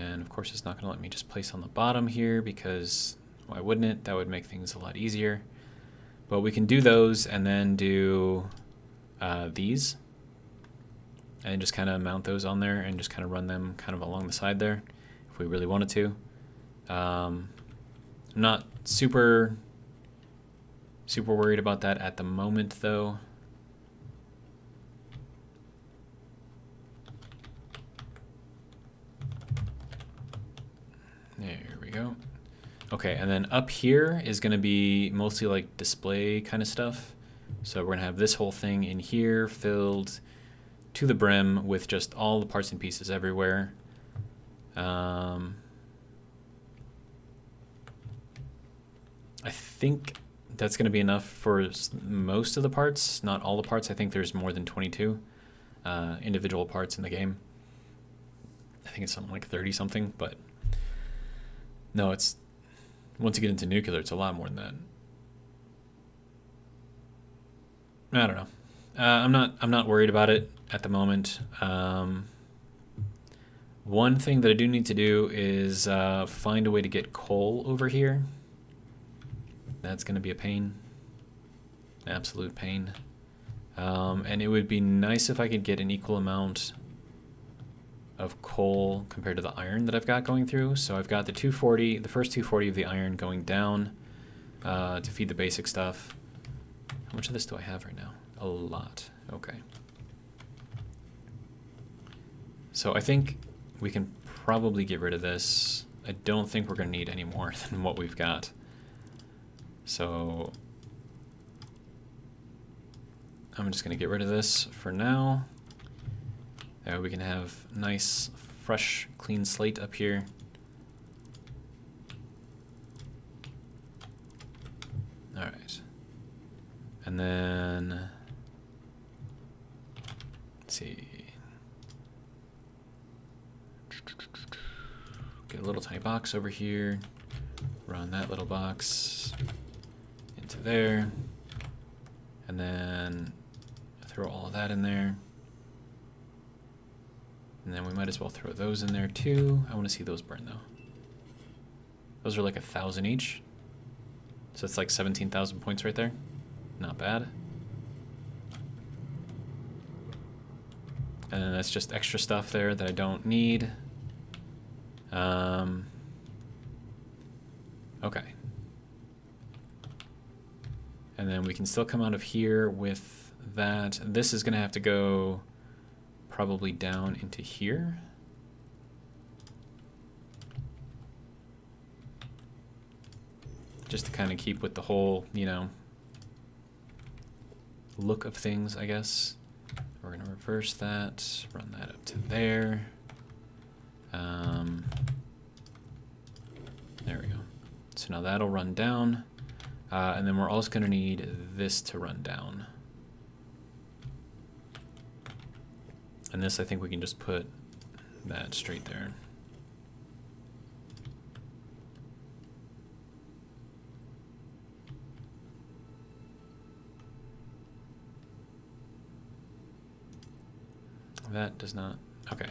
And of course it's not going to let me just place on the bottom here because why wouldn't it? That would make things a lot easier. But we can do those and then do uh, these and just kind of mount those on there and just kind of run them kind of along the side there if we really wanted to. Um, I'm not super super worried about that at the moment though. There we go. Okay, and then up here is going to be mostly like display kind of stuff. So we're going to have this whole thing in here filled to the brim with just all the parts and pieces everywhere. Um, I think that's going to be enough for most of the parts, not all the parts. I think there's more than 22. uh, individual parts in the game. I think it's something like 30 something, but no, it's once you get into nuclear, it's a lot more than that. I don't know. Uh, I'm not. I'm not worried about it at the moment. Um, one thing that I do need to do is uh, find a way to get coal over here. That's going to be a pain. Absolute pain. Um, and it would be nice if I could get an equal amount of coal compared to the iron that I've got going through. So I've got the 240, the first 240 of the iron going down uh, to feed the basic stuff. How much of this do I have right now? A lot. Okay. So I think we can probably get rid of this. I don't think we're going to need any more than what we've got. So I'm just going to get rid of this for now. There we can have nice, fresh, clean slate up here. All right. And then, let's see. Get a little tiny box over here. Run that little box into there. And then throw all of that in there. And then we might as well throw those in there too. I want to see those burn though. Those are like a thousand each. So it's like 17,000 points right there. Not bad. And then that's just extra stuff there that I don't need. Um, okay. And then we can still come out of here with that. This is going to have to go probably down into here. Just to kind of keep with the whole, you know, look of things, I guess. We're going to reverse that, run that up to there. Um, there we go. So now that'll run down. Uh, and then we're also going to need this to run down. And this, I think we can just put that straight there. That does not, okay.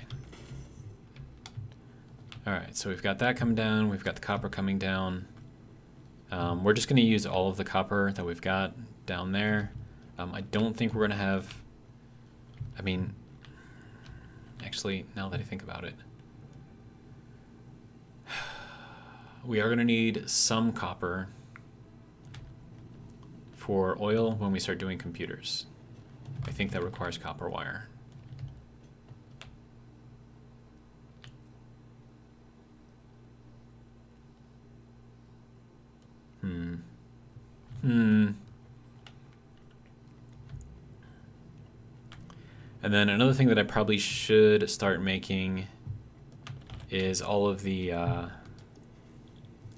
All right, so we've got that coming down, we've got the copper coming down. Um, we're just gonna use all of the copper that we've got down there. Um, I don't think we're gonna have, I mean, actually, now that I think about it, we are gonna need some copper for oil when we start doing computers. I think that requires copper wire. Hmm. Hmm. And then another thing that I probably should start making is all of the uh,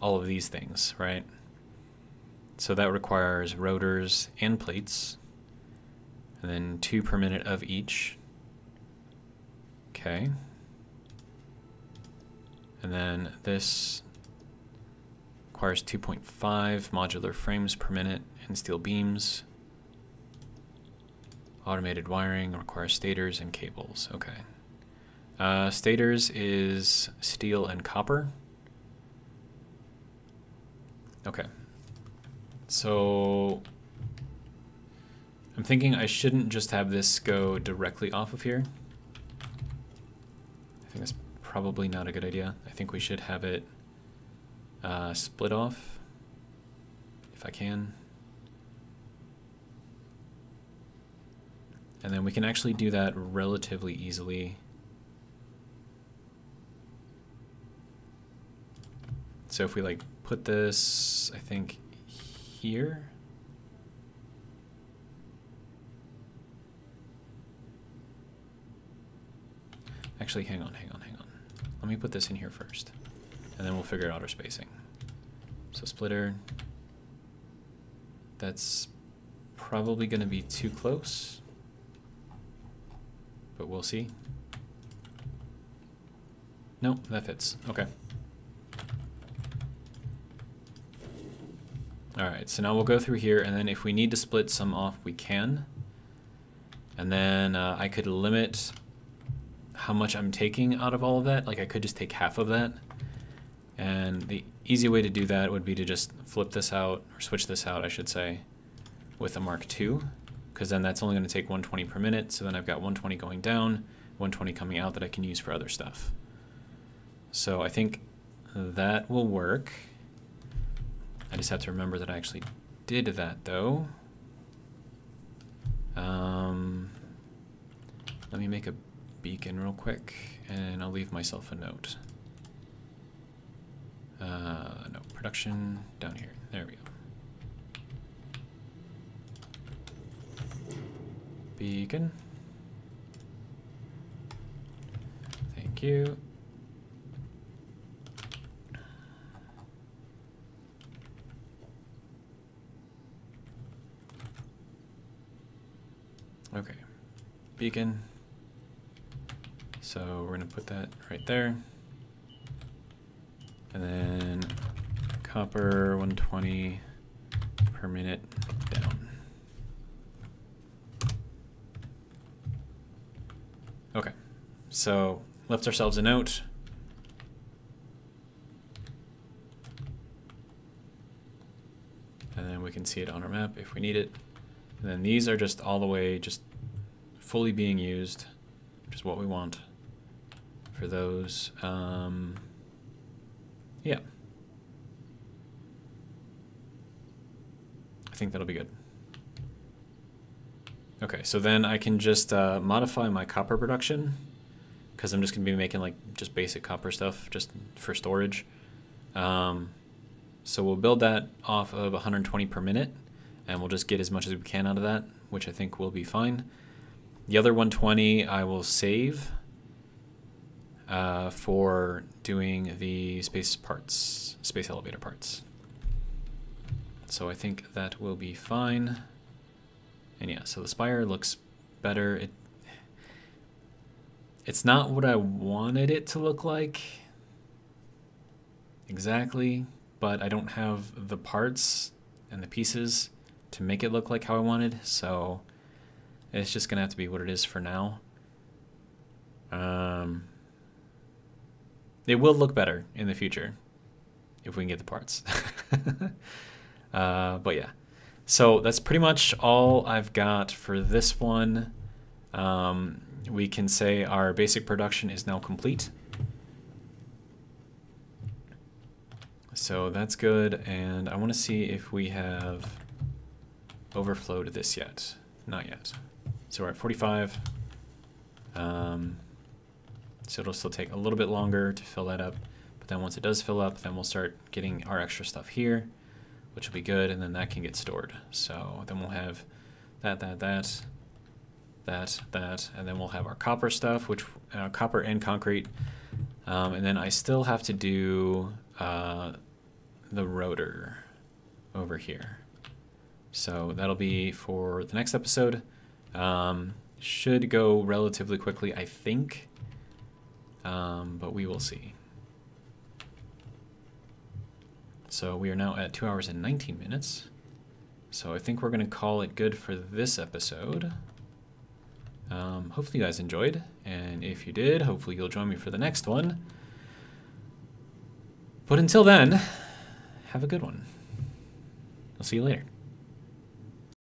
all of these things, right? So that requires rotors and plates, and then two per minute of each. Okay. And then this requires 2.5 modular frames per minute and steel beams. Automated wiring requires stators and cables. Okay. Uh, stators is steel and copper. Okay. So I'm thinking I shouldn't just have this go directly off of here. I think that's probably not a good idea. I think we should have it uh, split off, if I can. And then we can actually do that relatively easily. So if we like put this, I think, here. Actually, hang on, hang on, hang on. Let me put this in here first and then we'll figure out our spacing. So splitter, that's probably going to be too close. But we'll see. No, that fits. Okay. Alright, so now we'll go through here, and then if we need to split some off, we can. And then uh, I could limit how much I'm taking out of all of that. Like I could just take half of that. And the easy way to do that would be to just flip this out, or switch this out, I should say, with a Mark II, because then that's only going to take 120 per minute. So then I've got 120 going down, 120 coming out that I can use for other stuff. So I think that will work. I just have to remember that I actually did that though. Um, let me make a beacon real quick and I'll leave myself a note. Uh, no, production down here. There we go. Beacon. Thank you. Okay, beacon. So we're gonna put that right there. And then copper 120 per minute down. Okay, so left ourselves a note. And then we can see it on our map if we need it. And then these are just all the way just fully being used, which is what we want for those. Um, yeah. I think that'll be good. Okay, so then I can just uh, modify my copper production because I'm just going to be making like just basic copper stuff just for storage. Um, so we'll build that off of 120 per minute and we'll just get as much as we can out of that, which I think will be fine. The other 120 I will save uh, for doing the space parts, space elevator parts. So I think that will be fine. And yeah, so the spire looks better. It It's not what I wanted it to look like exactly, but I don't have the parts and the pieces to make it look like how I wanted, so it's just gonna have to be what it is for now. Um, it will look better in the future if we can get the parts. uh, but yeah, so that's pretty much all I've got for this one. Um, we can say our basic production is now complete. So that's good, and I want to see if we have overflowed this yet. Not yet. So we're at 45. Um, so it'll still take a little bit longer to fill that up. But then once it does fill up, then we'll start getting our extra stuff here, which will be good, and then that can get stored. So then we'll have that, that, that, that, that, and then we'll have our copper stuff, which uh, copper and concrete. Um, and then I still have to do uh, the rotor over here. So that'll be for the next episode. Um, should go relatively quickly, I think, um, but we will see. So we are now at 2 hours and 19 minutes. So I think we're going to call it good for this episode. Um, hopefully you guys enjoyed, and if you did, hopefully you'll join me for the next one. But until then, have a good one. I'll see you later.